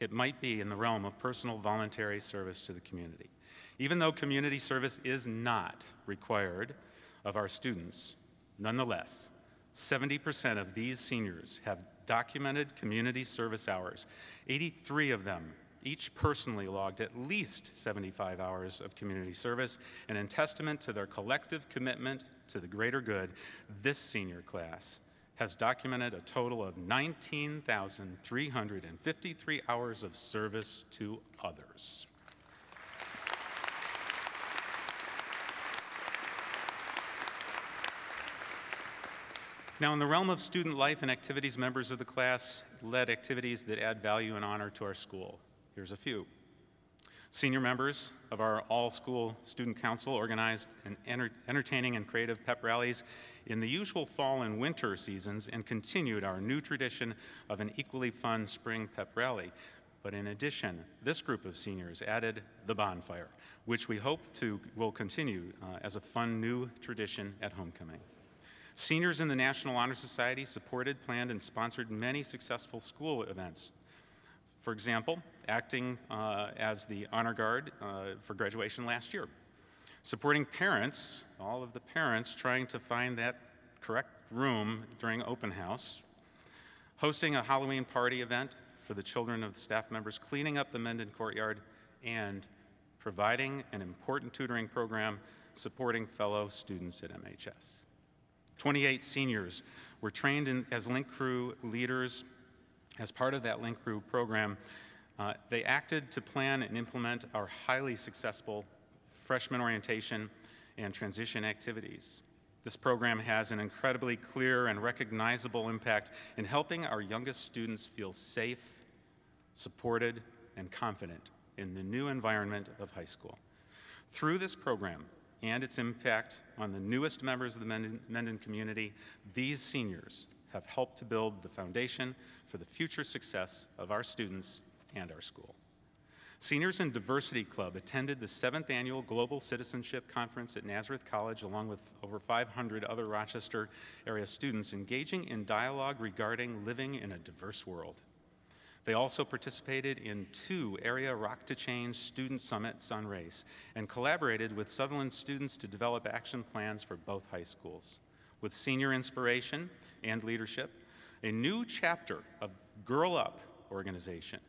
it might be in the realm of personal voluntary service to the community. Even though community service is not required of our students, nonetheless, 70% of these seniors have documented community service hours. 83 of them each personally logged at least 75 hours of community service, and in testament to their collective commitment to the greater good, this senior class has documented a total of 19,353 hours of service to others. Now, in the realm of student life and activities, members of the class led activities that add value and honor to our school. Here's a few. Senior members of our all school student council organized an enter entertaining and creative pep rallies in the usual fall and winter seasons and continued our new tradition of an equally fun spring pep rally. But in addition, this group of seniors added the bonfire, which we hope to will continue uh, as a fun new tradition at homecoming. Seniors in the National Honor Society supported, planned, and sponsored many successful school events. For example, acting uh, as the honor guard uh, for graduation last year. Supporting parents, all of the parents trying to find that correct room during open house. Hosting a Halloween party event for the children of the staff members, cleaning up the Mendon courtyard, and providing an important tutoring program supporting fellow students at MHS. 28 seniors were trained in, as Link Crew leaders. As part of that Link Crew program, uh, they acted to plan and implement our highly successful freshman orientation and transition activities. This program has an incredibly clear and recognizable impact in helping our youngest students feel safe, supported, and confident in the new environment of high school. Through this program, and its impact on the newest members of the Mendon community, these seniors have helped to build the foundation for the future success of our students and our school. Seniors in Diversity Club attended the seventh annual Global Citizenship Conference at Nazareth College along with over 500 other Rochester area students engaging in dialogue regarding living in a diverse world. They also participated in two area Rock to Change student summits on race and collaborated with Sutherland students to develop action plans for both high schools. With senior inspiration and leadership, a new chapter of Girl Up organization,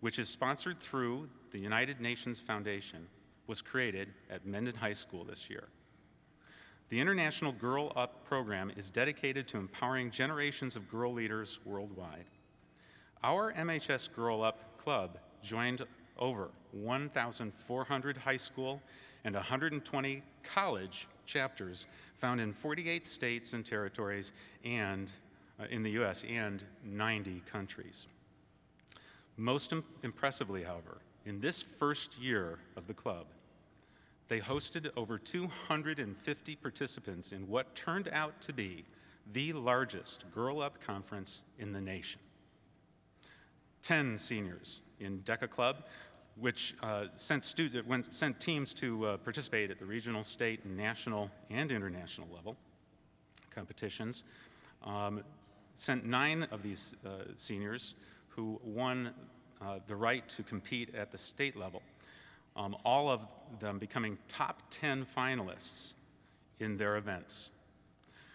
which is sponsored through the United Nations Foundation, was created at Mendon High School this year. The International Girl Up program is dedicated to empowering generations of girl leaders worldwide. Our MHS Girl Up Club joined over 1,400 high school and 120 college chapters found in 48 states and territories and uh, in the US and 90 countries. Most Im- impressively, however, in this first year of the club, they hosted over 250 participants in what turned out to be the largest Girl Up conference in the nation. 10 seniors in DECA Club, which uh, sent, student, went, sent, teams to uh, participate at the regional, state, national, and international level competitions. Um, sent nine of these uh, seniors who won uh, the right to compete at the state level, um, all of them becoming top 10 finalists in their events.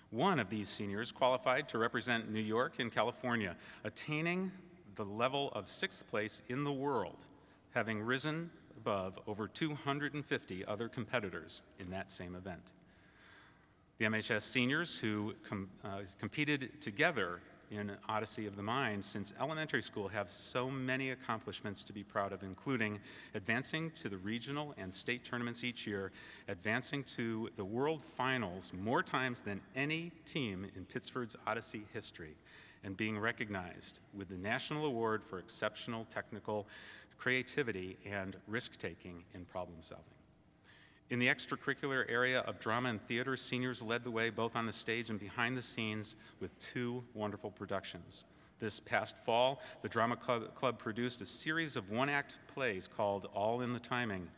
One of these seniors qualified to represent New York and California, attaining the level of sixth place in the world, having risen above over 250 other competitors in that same event. The MHS seniors who com uh, competed together in Odyssey of the Mind since elementary school have so many accomplishments to be proud of, including advancing to the regional and state tournaments each year, advancing to the world finals more times than any team in Pittsford's Odyssey history, and being recognized with the National Award for Exceptional Technical Creativity and Risk Taking in Problem Solving. In the extracurricular area of drama and theater, seniors led the way both on the stage and behind the scenes with two wonderful productions. This past fall, the Drama Club, Club produced a series of one act plays called All in the Timing.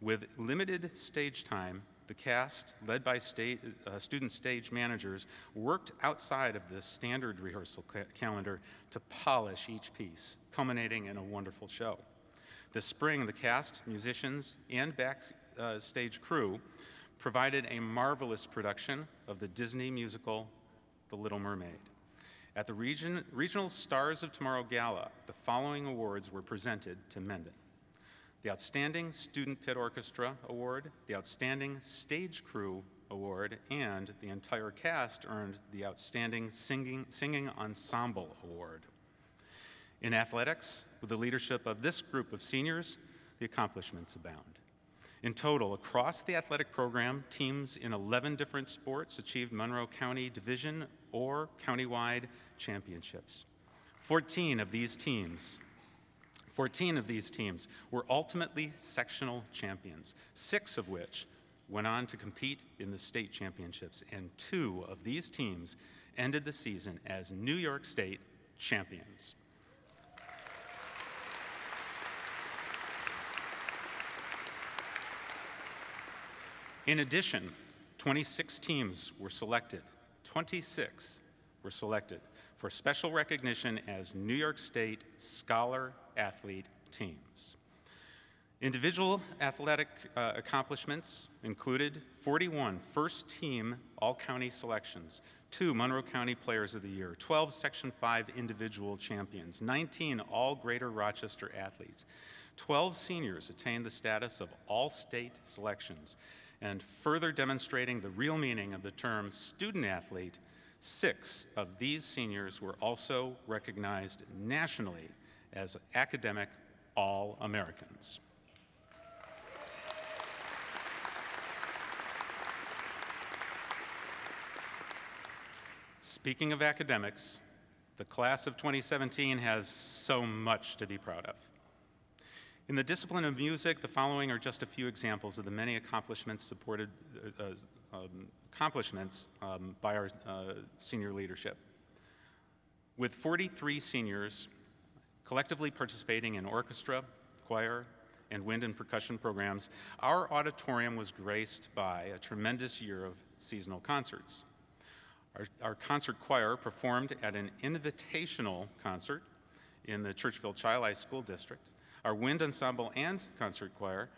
With limited stage time, the cast, led by state, uh, student stage managers, worked outside of the standard rehearsal ca calendar to polish each piece, culminating in a wonderful show. This spring, the cast, musicians, and backstage uh, crew provided a marvelous production of the Disney musical The Little Mermaid. At the region, Regional Stars of Tomorrow Gala, the following awards were presented to Mendon. The Outstanding Student Pit Orchestra Award, the Outstanding Stage Crew Award, and the entire cast earned the Outstanding Singing, Singing Ensemble Award. In athletics, with the leadership of this group of seniors, the accomplishments abound. In total, across the athletic program, teams in 11 different sports achieved Monroe County Division or countywide championships. 14 of these teams 14 of these teams were ultimately sectional champions, six of which went on to compete in the state championships, and two of these teams ended the season as New York State champions. In addition, 26 teams were selected. 26 were selected for special recognition as New York State Scholar Athlete teams. Individual athletic uh, accomplishments included 41 first team all county selections, two Monroe County Players of the Year, 12 Section 5 individual champions, 19 all Greater Rochester athletes, 12 seniors attained the status of all state selections, and further demonstrating the real meaning of the term student athlete, six of these seniors were also recognized nationally as academic All Americans. Speaking of academics, the class of 2017 has so much to be proud of. In the discipline of music, the following are just a few examples of the many accomplishments supported uh, uh, um, accomplishments um, by our uh, senior leadership. With 43 seniors collectively participating in orchestra, choir, and wind and percussion programs, our auditorium was graced by a tremendous year of seasonal concerts. Our, our concert choir performed at an invitational concert in the Churchville Chili School District. Our wind ensemble and concert choir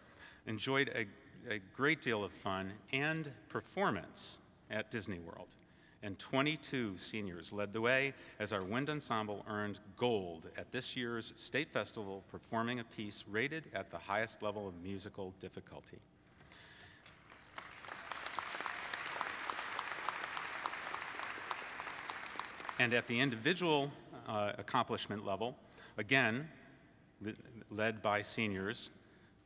enjoyed a, a great deal of fun and performance at Disney World. And 22 seniors led the way as our wind ensemble earned gold at this year's state festival, performing a piece rated at the highest level of musical difficulty. And at the individual uh, accomplishment level, Again, led by seniors,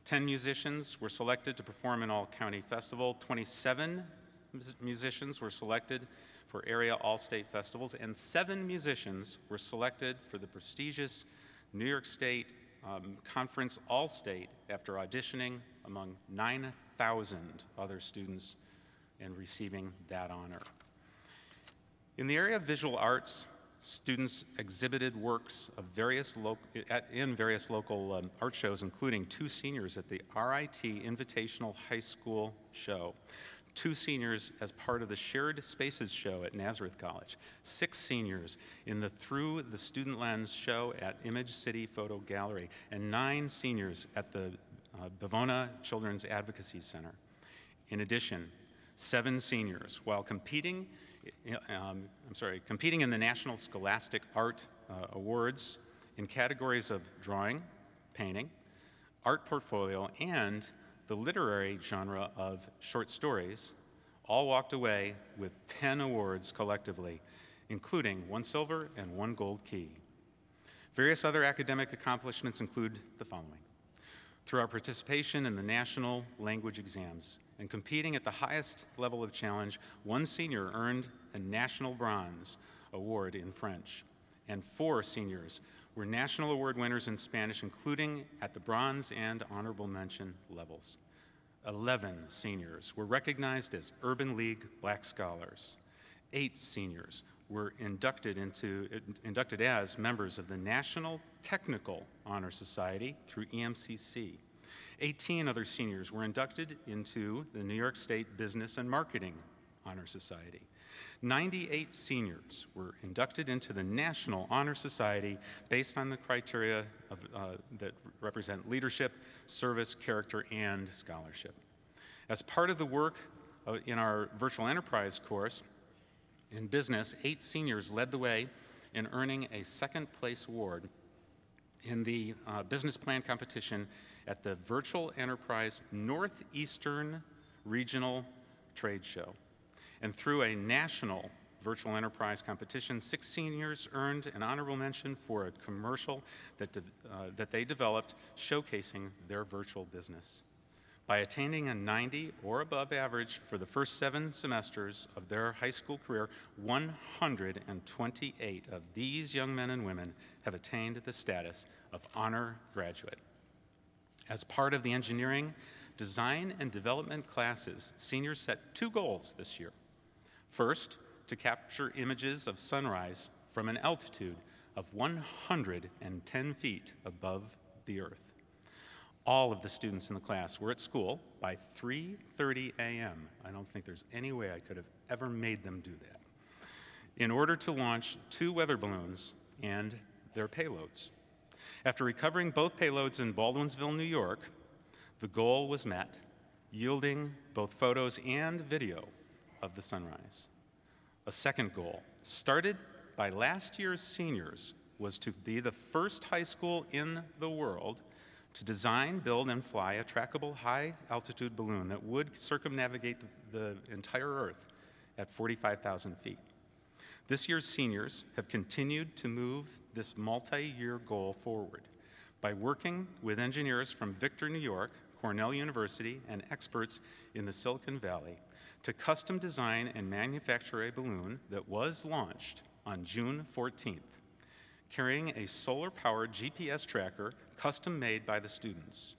10 musicians were selected to perform in All County Festival, 27 musicians were selected for area All State festivals, and seven musicians were selected for the prestigious New York State um, Conference All State after auditioning among 9,000 other students and receiving that honor. In the area of visual arts, students exhibited works of various at, in various local um, art shows, including two seniors at the RIT Invitational High School show, two seniors as part of the Shared Spaces show at Nazareth College, six seniors in the Through the Student Lens show at Image City Photo Gallery, and nine seniors at the uh, Bivona Children's Advocacy Center. In addition, seven seniors, while competing, um, I'm sorry, competing in the National Scholastic Art uh, Awards in categories of drawing, painting, art portfolio, and the literary genre of short stories, all walked away with 10 awards collectively, including one silver and one gold key. Various other academic accomplishments include the following through our participation in the national language exams and competing at the highest level of challenge, one senior earned a national bronze award in French, and four seniors were national award winners in Spanish, including at the bronze and honorable mention levels. 11 seniors were recognized as Urban League Black Scholars. Eight seniors were inducted, into, inducted as members of the National Technical Honor Society through EMCC. 18 other seniors were inducted into the New York State Business and Marketing Honor Society. 98 seniors were inducted into the National Honor Society based on the criteria of, uh, that represent leadership, service, character, and scholarship. As part of the work uh, in our virtual enterprise course, in business, eight seniors led the way in earning a second place award in the uh, business plan competition at the Virtual Enterprise Northeastern Regional Trade Show. And through a national virtual enterprise competition, six seniors earned an honorable mention for a commercial that, de- uh, that they developed showcasing their virtual business. By attaining a 90 or above average for the first seven semesters of their high school career, 128 of these young men and women have attained the status of honor graduate. As part of the engineering, design, and development classes, seniors set two goals this year. First, to capture images of sunrise from an altitude of 110 feet above the earth. All of the students in the class were at school by 3:30 a.m. I don't think there's any way I could have ever made them do that. In order to launch two weather balloons and their payloads. After recovering both payloads in Baldwinsville, New York, the goal was met, yielding both photos and video of the sunrise. A second goal, started by last year's seniors, was to be the first high school in the world to design, build, and fly a trackable high altitude balloon that would circumnavigate the, the entire Earth at 45,000 feet. This year's seniors have continued to move this multi year goal forward by working with engineers from Victor, New York, Cornell University, and experts in the Silicon Valley to custom design and manufacture a balloon that was launched on June 14th, carrying a solar powered GPS tracker custom made by the students.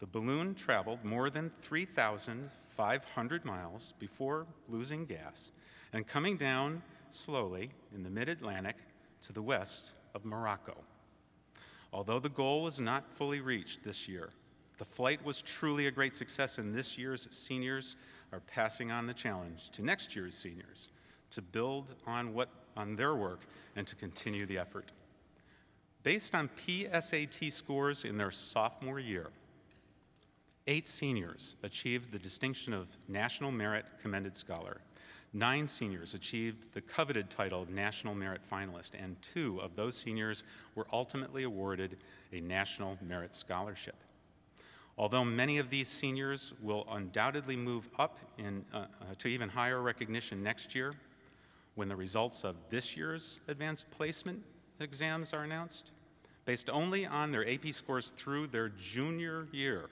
The balloon traveled more than 3,500 miles before losing gas and coming down slowly in the mid Atlantic to the west of Morocco. Although the goal was not fully reached this year, the flight was truly a great success, in this year's seniors are passing on the challenge to next year's seniors to build on, what, on their work and to continue the effort. Based on PSAT scores in their sophomore year, eight seniors achieved the distinction of National Merit Commended Scholar. Nine seniors achieved the coveted title of National Merit Finalist, and two of those seniors were ultimately awarded a National Merit Scholarship. Although many of these seniors will undoubtedly move up in, uh, uh, to even higher recognition next year when the results of this year's advanced placement exams are announced, Based only on their AP scores through their junior year,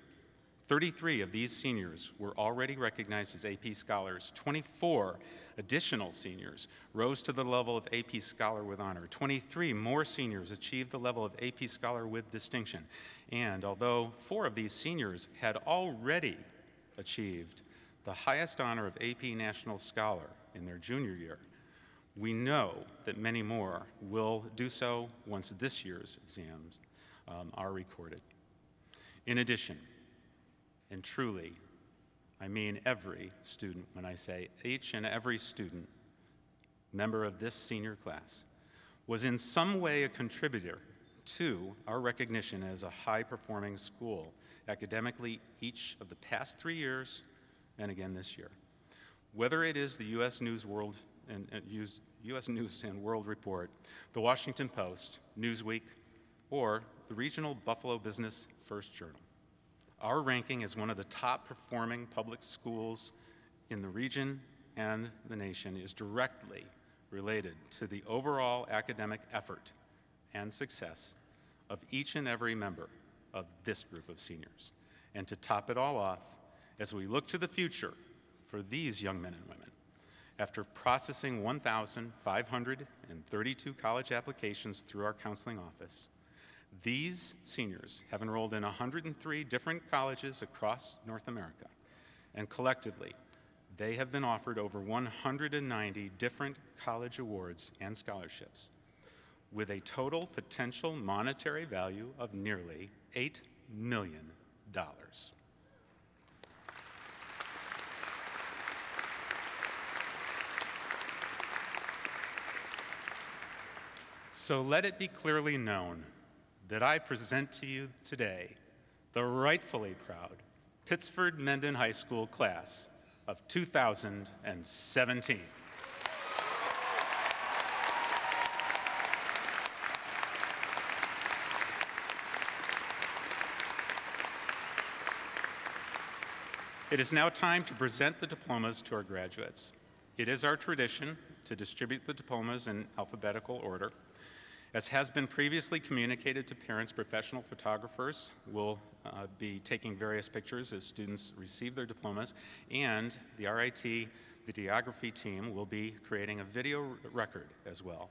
33 of these seniors were already recognized as AP scholars. 24 additional seniors rose to the level of AP Scholar with honor. 23 more seniors achieved the level of AP Scholar with distinction. And although four of these seniors had already achieved the highest honor of AP National Scholar in their junior year, we know that many more will do so once this year's exams um, are recorded. In addition, and truly, I mean every student when I say each and every student member of this senior class was in some way a contributor to our recognition as a high performing school academically each of the past three years and again this year. Whether it is the U.S. News World and, and U.S. News and World Report, the Washington Post, Newsweek, or the regional Buffalo Business First Journal. Our ranking as one of the top performing public schools in the region and the nation is directly related to the overall academic effort and success of each and every member of this group of seniors. And to top it all off, as we look to the future for these young men and women, after processing 1,532 college applications through our counseling office, these seniors have enrolled in 103 different colleges across North America, and collectively, they have been offered over 190 different college awards and scholarships, with a total potential monetary value of nearly $8 million. So let it be clearly known that I present to you today the rightfully proud Pittsford Mendon High School class of 2017. It is now time to present the diplomas to our graduates. It is our tradition to distribute the diplomas in alphabetical order. As has been previously communicated to parents, professional photographers will uh, be taking various pictures as students receive their diplomas, and the RIT videography team will be creating a video record as well.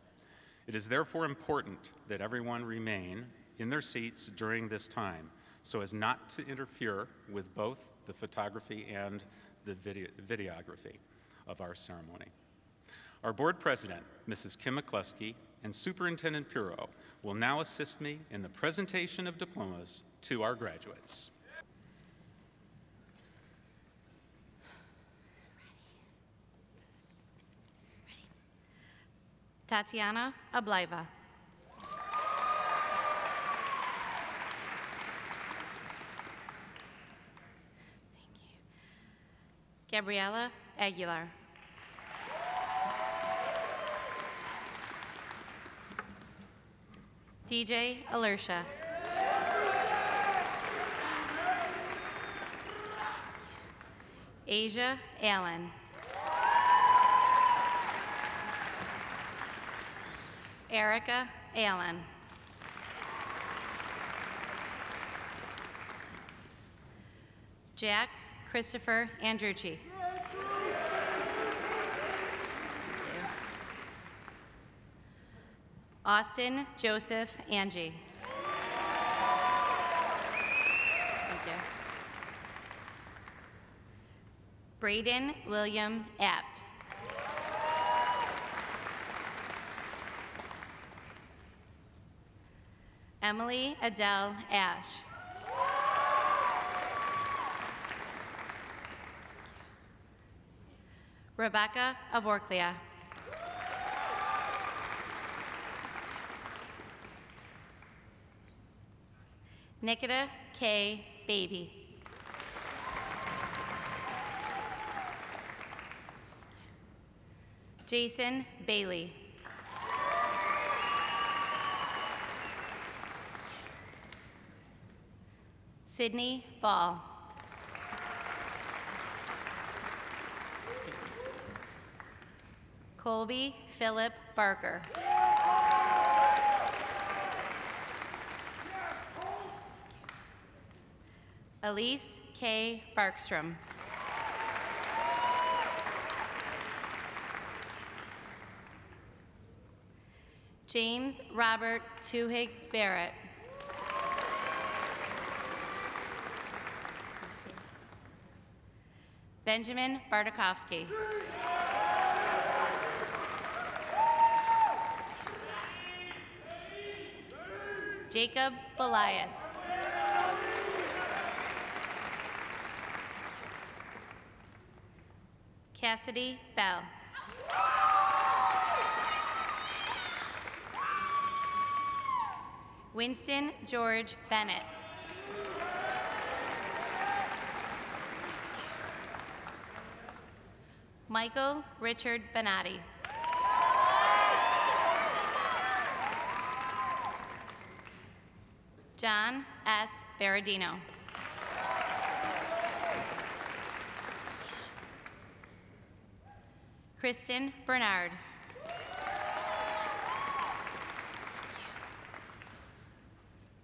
It is therefore important that everyone remain in their seats during this time so as not to interfere with both the photography and the video videography of our ceremony. Our board president, Mrs. Kim McCluskey, and Superintendent Pero will now assist me in the presentation of diplomas to our graduates.
Tatiana Ablaiva. Gabriela Aguilar. DJ Alertia. Asia Allen. Erica Allen. Jack Christopher Andrucci. Austin Joseph Angie. Thank you. Braden William Apt. Emily Adele Ash. Rebecca Avorklia. Nikita K. Baby. Jason Bailey. Sydney Ball. Colby Philip Barker. Elise K. Barkstrom. James Robert Tuhig Barrett. Benjamin Bartakovsky. Jacob Belias. Cassidy Bell. Winston George Bennett. Michael Richard Benatti. John S. Baradino. Kristen Bernard.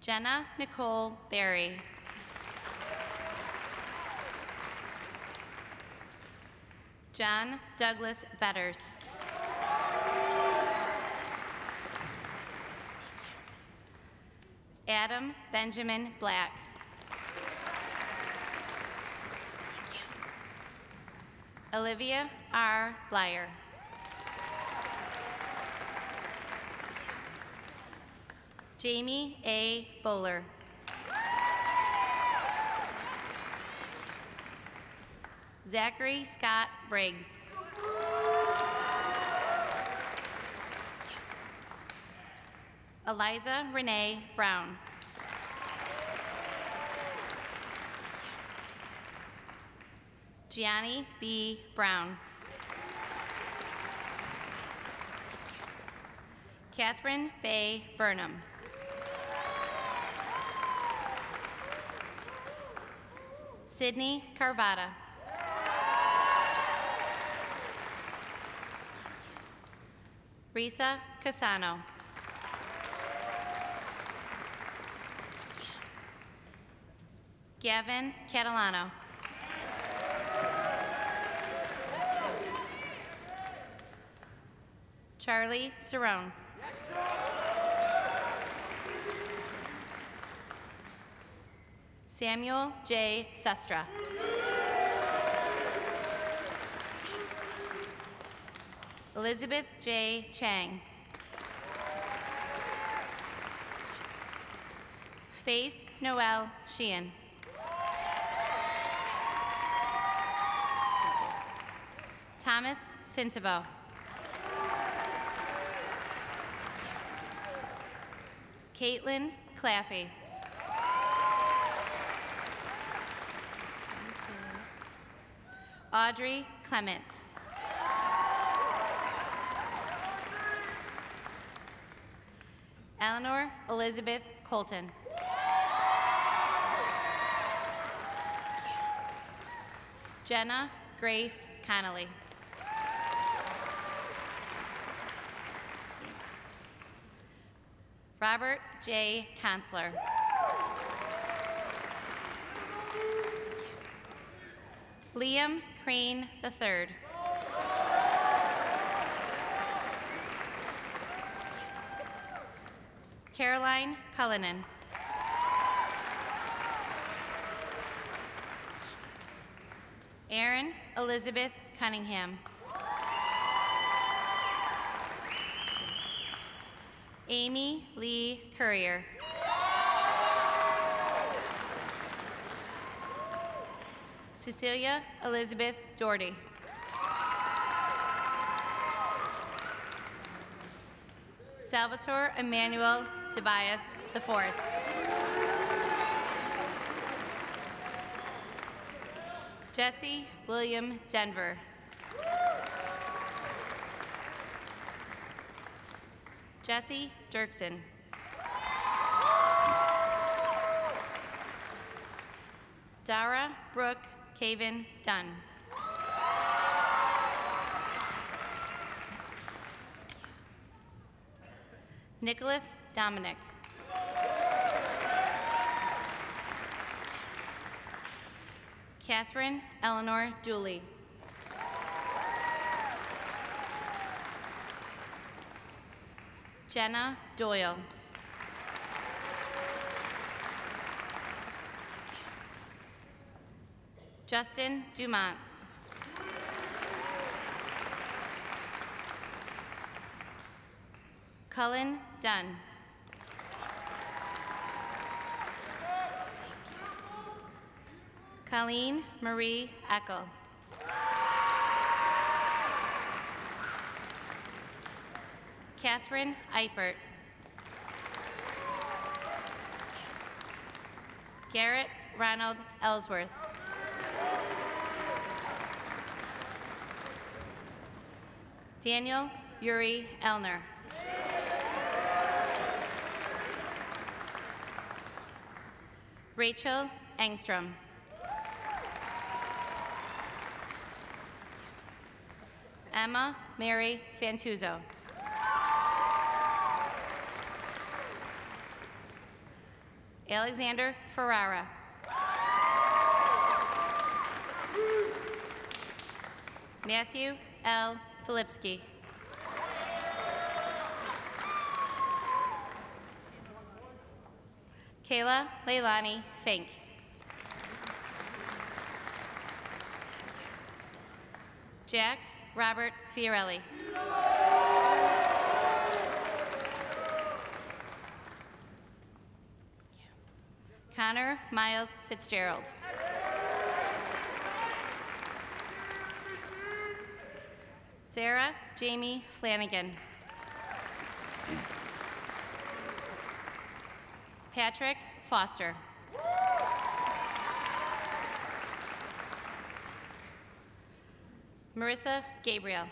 Jenna Nicole Berry. John Douglas Betters. Adam Benjamin Black. Olivia R. Blyer. Jamie A. Bowler. Zachary Scott Briggs. Eliza Renee Brown. Gianni B. Brown. Catherine Bay Burnham. Sydney Carvada. Risa Casano. Gavin Catalano. Charlie Cerrone. Samuel J. Sestra. Elizabeth J. Chang. Faith Noel Sheehan. Thomas Sinsabo. Caitlin Claffey. Audrey Clements. Eleanor Elizabeth Colton. Jenna Grace Connolly. Robert J. Consular. Liam Crane III. Caroline Cullinan. Erin Elizabeth Cunningham. Amy Lee Courier. Cecilia Elizabeth Doherty. Salvatore Emmanuel Tobias IV. Jesse William Denver. Jesse Dirksen. Dara Brooke Caven Dunn. Nicholas Dominic. Catherine Eleanor Dooley. Jenna Doyle. Justin Dumont. Cullen Dunn. Colleen Marie Eckel. Catherine Eipert. Garrett Ronald Ellsworth. Daniel Yuri Elner. Rachel Engstrom. Emma Mary Fantuzzo. Alexander Ferrara. Matthew L. Filipski. Kayla Leilani Fink. Jack Robert Fiorelli. Miles Fitzgerald. Sarah Jamie Flanagan. Patrick Foster. Marissa Gabriel.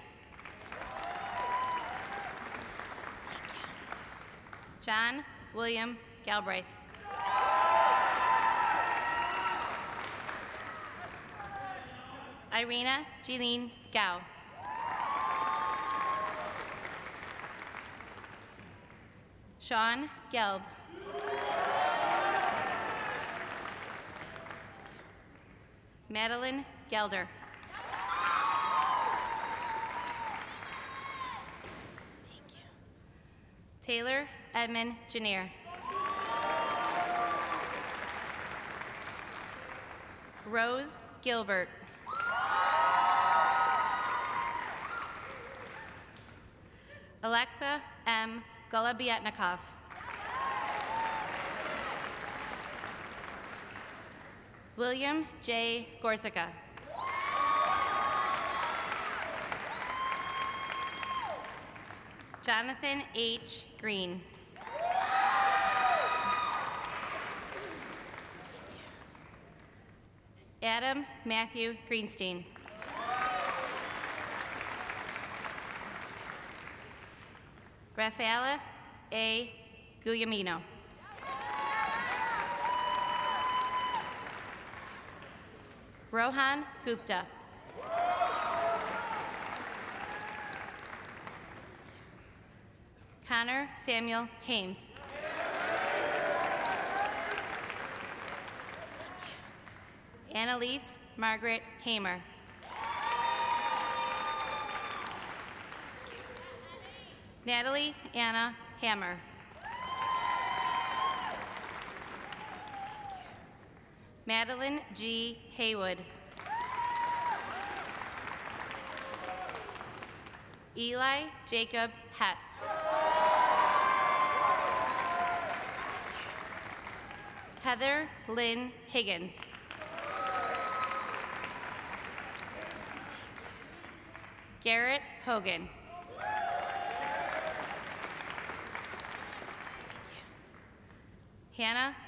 John William Galbraith. Irina Jeline Gao. Sean Gelb. Madeline Gelder. Taylor Edmund Janier. Rose Gilbert. Alexa M. Golobietnikov. William J. Gorzica. Jonathan H. Green. Adam Matthew Greenstein. Rafaela A. Guglielmino. Rohan Gupta. Connor Samuel Hames. Annalise Margaret Hamer. Natalie Anna Hammer. Madeline G. Haywood. Eli Jacob Hess. Heather Lynn Higgins. Garrett Hogan.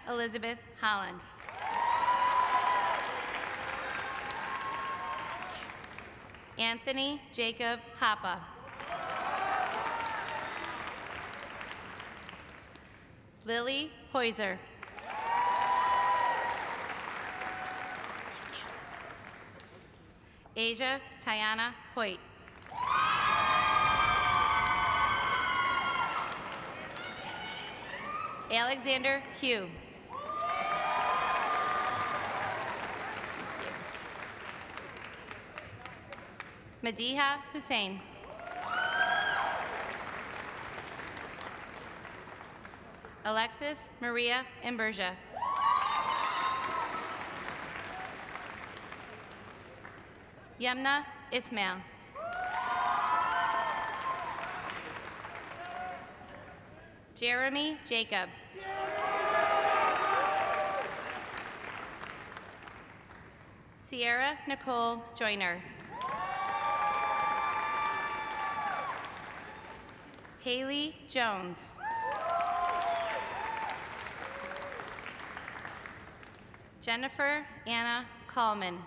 Elizabeth Holland. Anthony Jacob Hoppa. Lily Hoiser. Asia Tiana Hoyt. Alexander Hugh. Madiha Hussein. Alexis Maria Imberja. Yemna Ismail. Jeremy Jacob. Sierra Nicole Joyner. Haley Jones. Jennifer Anna Coleman.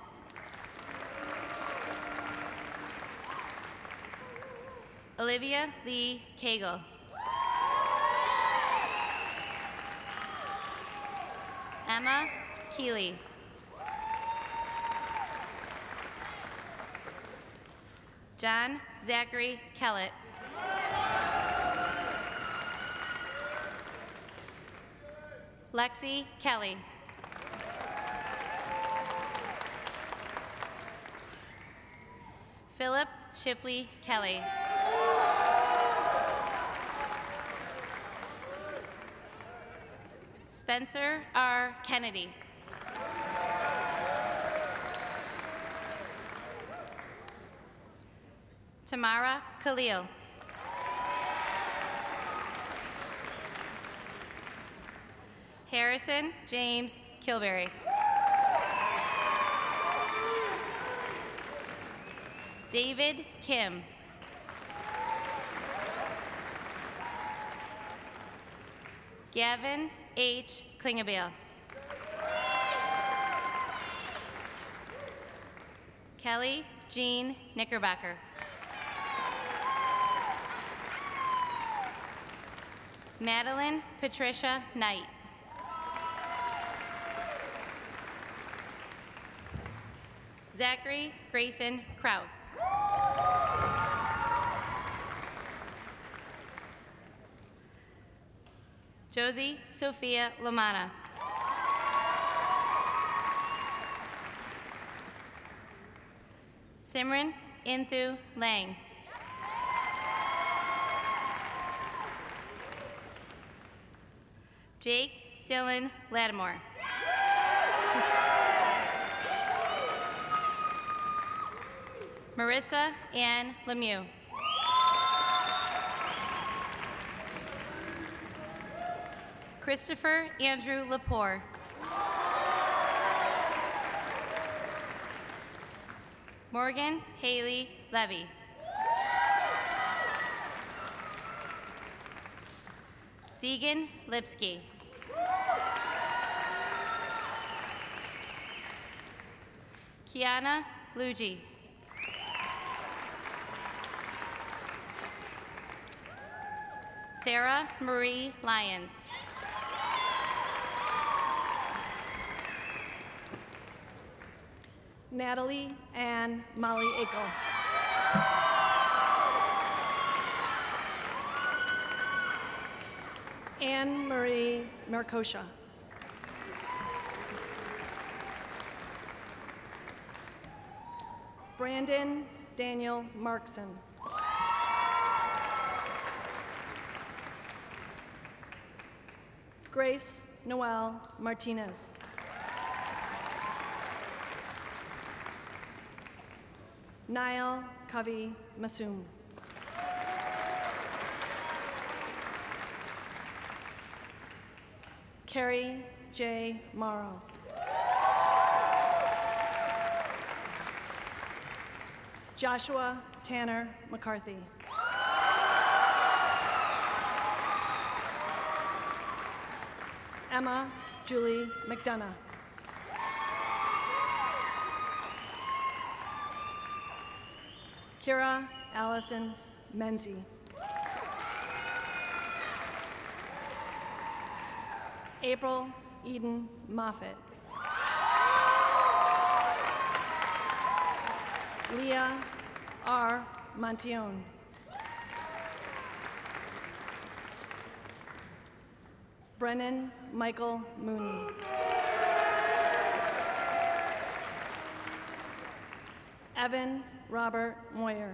Olivia Lee Cagle. Emma Keeley. John Zachary Kellett. Lexi Kelly. Philip Shipley Kelly. Spencer R. Kennedy. Tamara Khalil. Harrison James Kilberry. David Kim. Gavin H. Klingabeel. Kelly Jean Knickerbocker. Madeline Patricia Knight. Zachary Grayson Krauth. Josie Sophia Lamana. Simran Inthu Lang. Jake Dylan Lattimore. Marissa Ann Lemieux. Christopher Andrew Lepore. Morgan Haley Levy. Deegan Lipsky. Kiana Luigi. Sarah Marie Lyons.
Natalie Ann Molly Akel. Anne Marie Mercosha. Brandon Daniel Markson. Grace Noel Martinez. Niall Covey Massoum. Carrie J. Morrow. Joshua Tanner McCarthy. Emma Julie McDonough. Kira Allison Menzie. April Eden Moffett. Leah R. Montione. Brennan Michael Mooney. Evan Robert Moyer.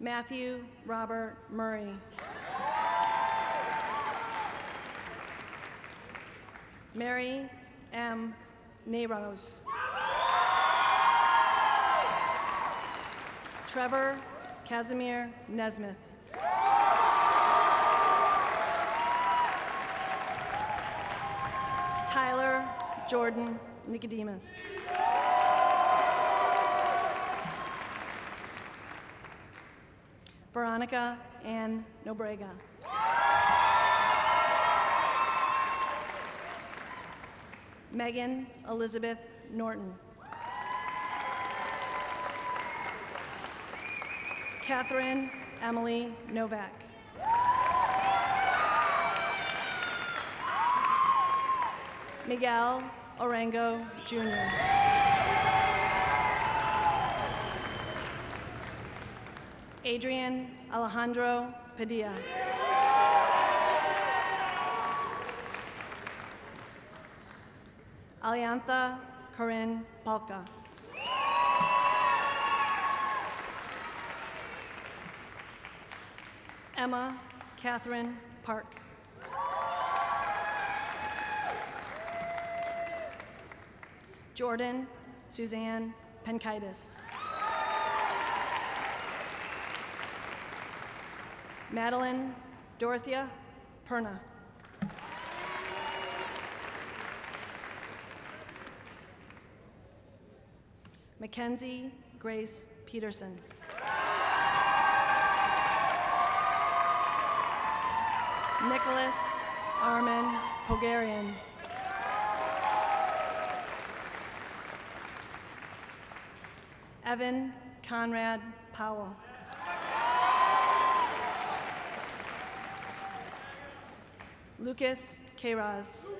Matthew Robert Murray. Mary M. Neiros. Trevor Casimir Nesmith. Tyler Jordan Nicodemus. Veronica Ann Nobrega. Megan Elizabeth Norton. Catherine Emily Novak. Miguel Orango Jr. Adrian Alejandro Padilla. Aliantha Corinne Palka. Emma Catherine Park. Jordan Suzanne Penkaitis. Madeline Dorothea Perna. Mackenzie Grace Peterson. Nicholas Armin Pogarian. Evan Conrad Powell. Lucas Queiroz.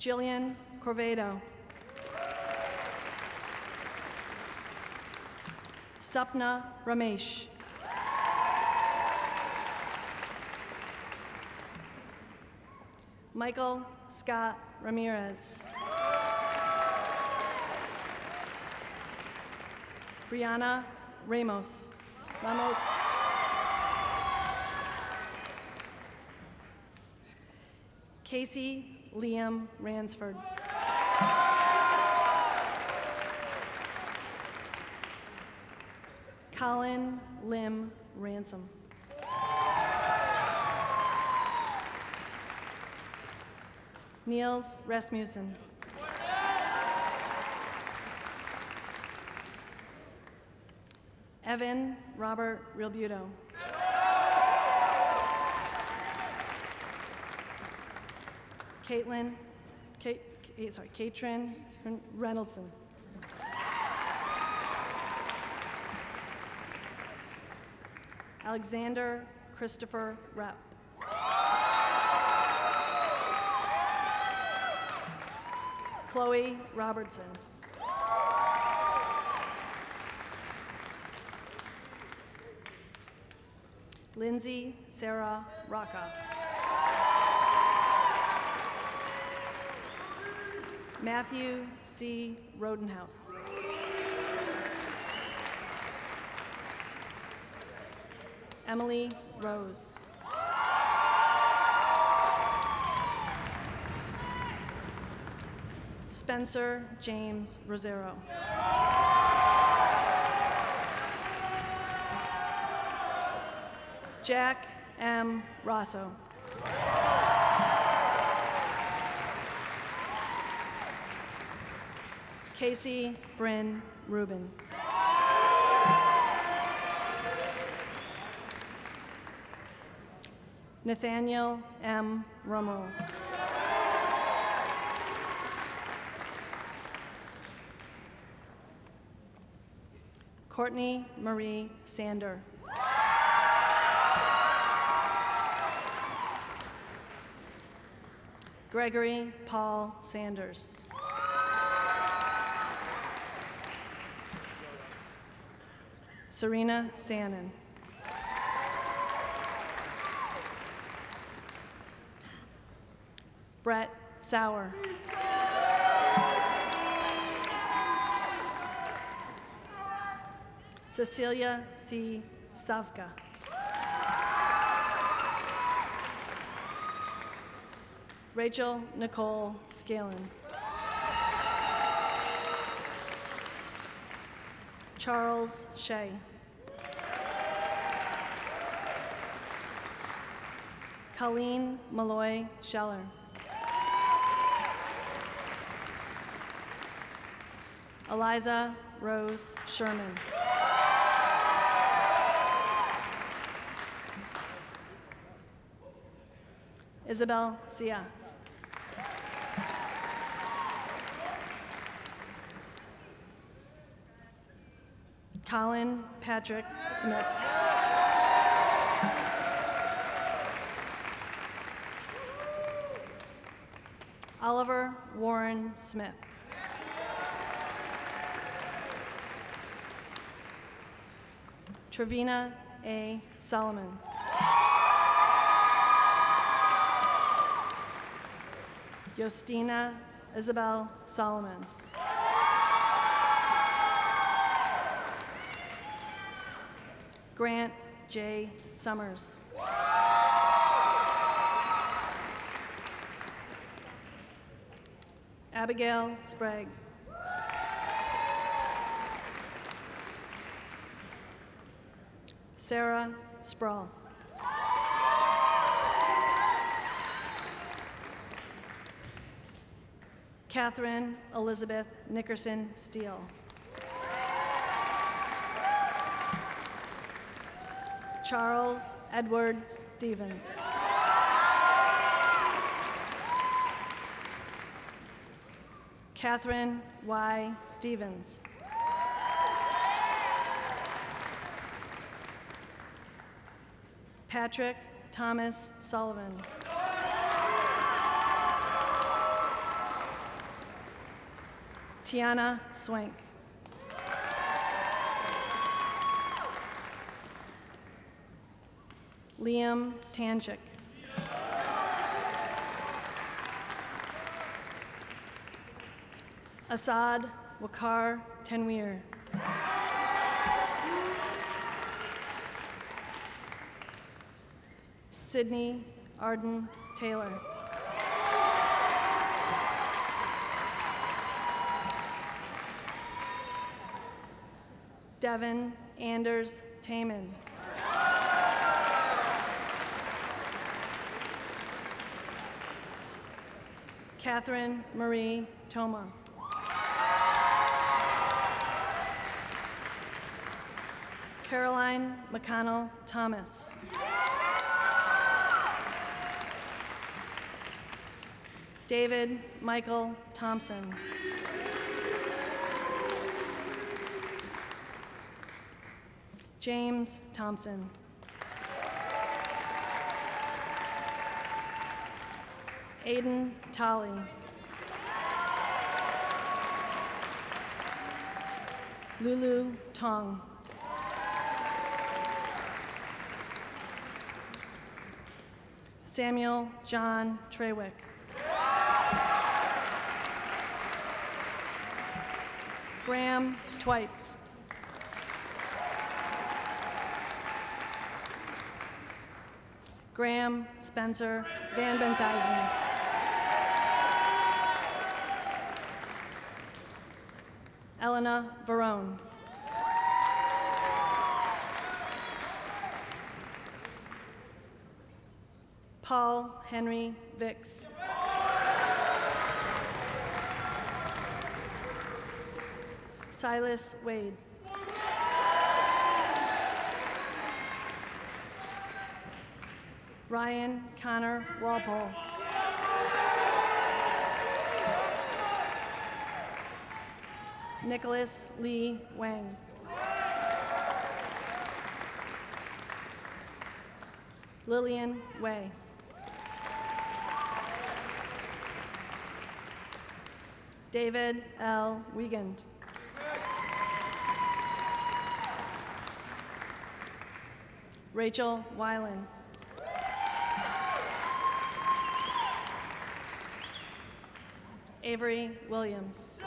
Jillian Corvedo. Sapna Ramesh. Michael Scott Ramirez. Brianna Ramos. Ramos. Casey Liam Ransford. Colin Lim Ransom. Niels Rasmussen. Evan Robert Realbuto. Caitlin, Kate, sorry, Katrin Reynoldson. Alexander Christopher Rapp. Chloe Robertson. Lindsay Sarah Rockoff. Matthew C. Rodenhouse. Emily Rose. Spencer James Rosero. Jack M. Rosso. Casey Bryn Rubin. Nathaniel M. Rummel. Courtney Marie Sander. Gregory Paul Sanders. Serena Sannon. Sauer. Cecilia C. Savka. Rachel Nicole Scalen. Charles Shea. Colleen Malloy Scheller. Eliza Rose Sherman. Isabel Sia. Colin Patrick Smith. Oliver Warren Smith. Trevina A. Solomon. Justina Isabel Solomon. Grant J. Summers. Abigail Sprague. Sarah Sproul. Catherine Elizabeth Nickerson Steele. Charles Edward Stevens. Catherine Y. Stevens. Patrick Thomas Sullivan. Tiana Swank. Liam Tanchik. Assad Wakar Tenweer. Sydney Arden Taylor. Devin Anders Taman. Catherine Marie Toma. Caroline McConnell Thomas. David Michael Thompson. James Thompson. Aiden Tolley. Lulu Tong. Samuel John Trewick. Graham Twites. Graham Spencer Van Benthuizen. Elena Varone. Paul Henry Vicks. Silas Wade. Ryan Connor Walpole. Nicholas Lee Wang. Lillian Way. David L. Wiegand. Rachel Weiland. Avery Williams.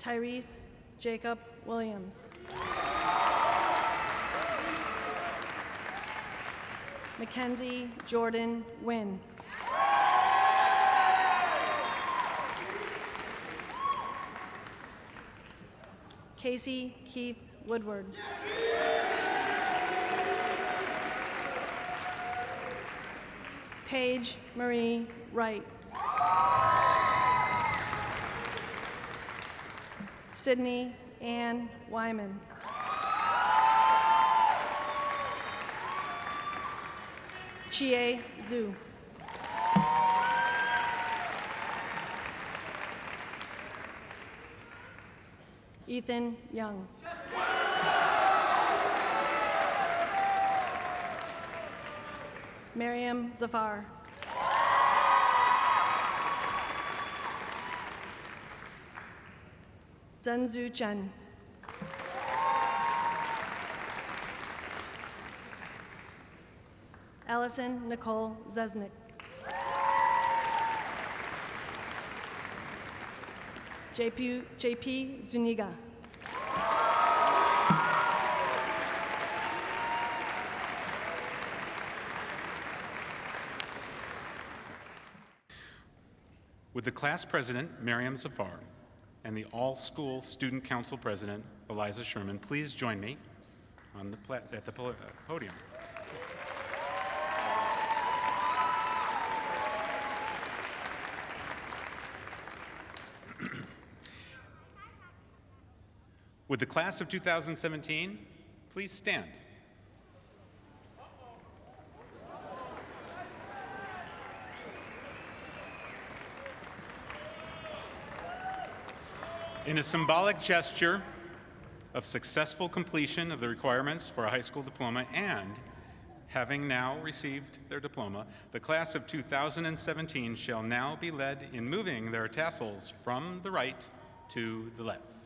Tyrese Jacob Williams. Mackenzie Jordan Wynn. Casey Keith Woodward. Paige Marie Wright. Sydney Ann Wyman. Chie Zhu. Ethan Young. Miriam Zafar. Zhenzu Chen. Allison Nicole Zesnik. JP, JP Zuniga.
Would the class president, Miriam Zafar, and the all-school student council president, Eliza Sherman, please join me on the at the uh, podium. Would the class of 2017 please stand? In a symbolic gesture of successful completion of the requirements for a high school diploma and having now received their diploma, the class of 2017 shall now be led in moving their tassels from the right to the left.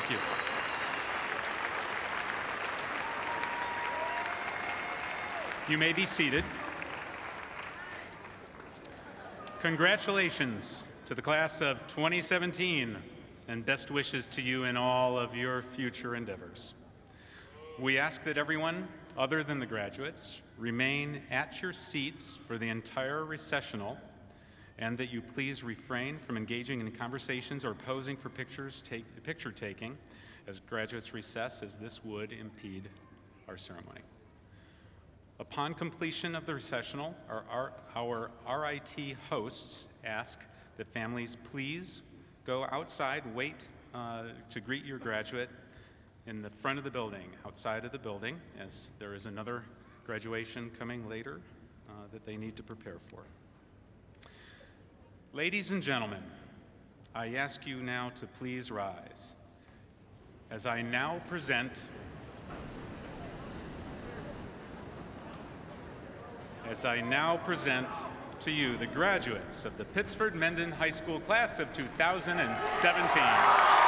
Thank you. You may be seated. Congratulations to the class of 2017 and best wishes to you in all of your future endeavors. We ask that everyone, other than the graduates, remain at your seats for the entire recessional and that you please refrain from engaging in conversations or posing for pictures take, picture taking as graduates recess, as this would impede our ceremony. Upon completion of the recessional, our, our, our RIT hosts ask that families please go outside, wait uh, to greet your graduate in the front of the building, outside of the building, as there is another graduation coming later uh, that they need to prepare for. Ladies and gentlemen, I ask you now to please rise as I now present as I now present to you the graduates of the Pittsford Mendon High School class of 2017.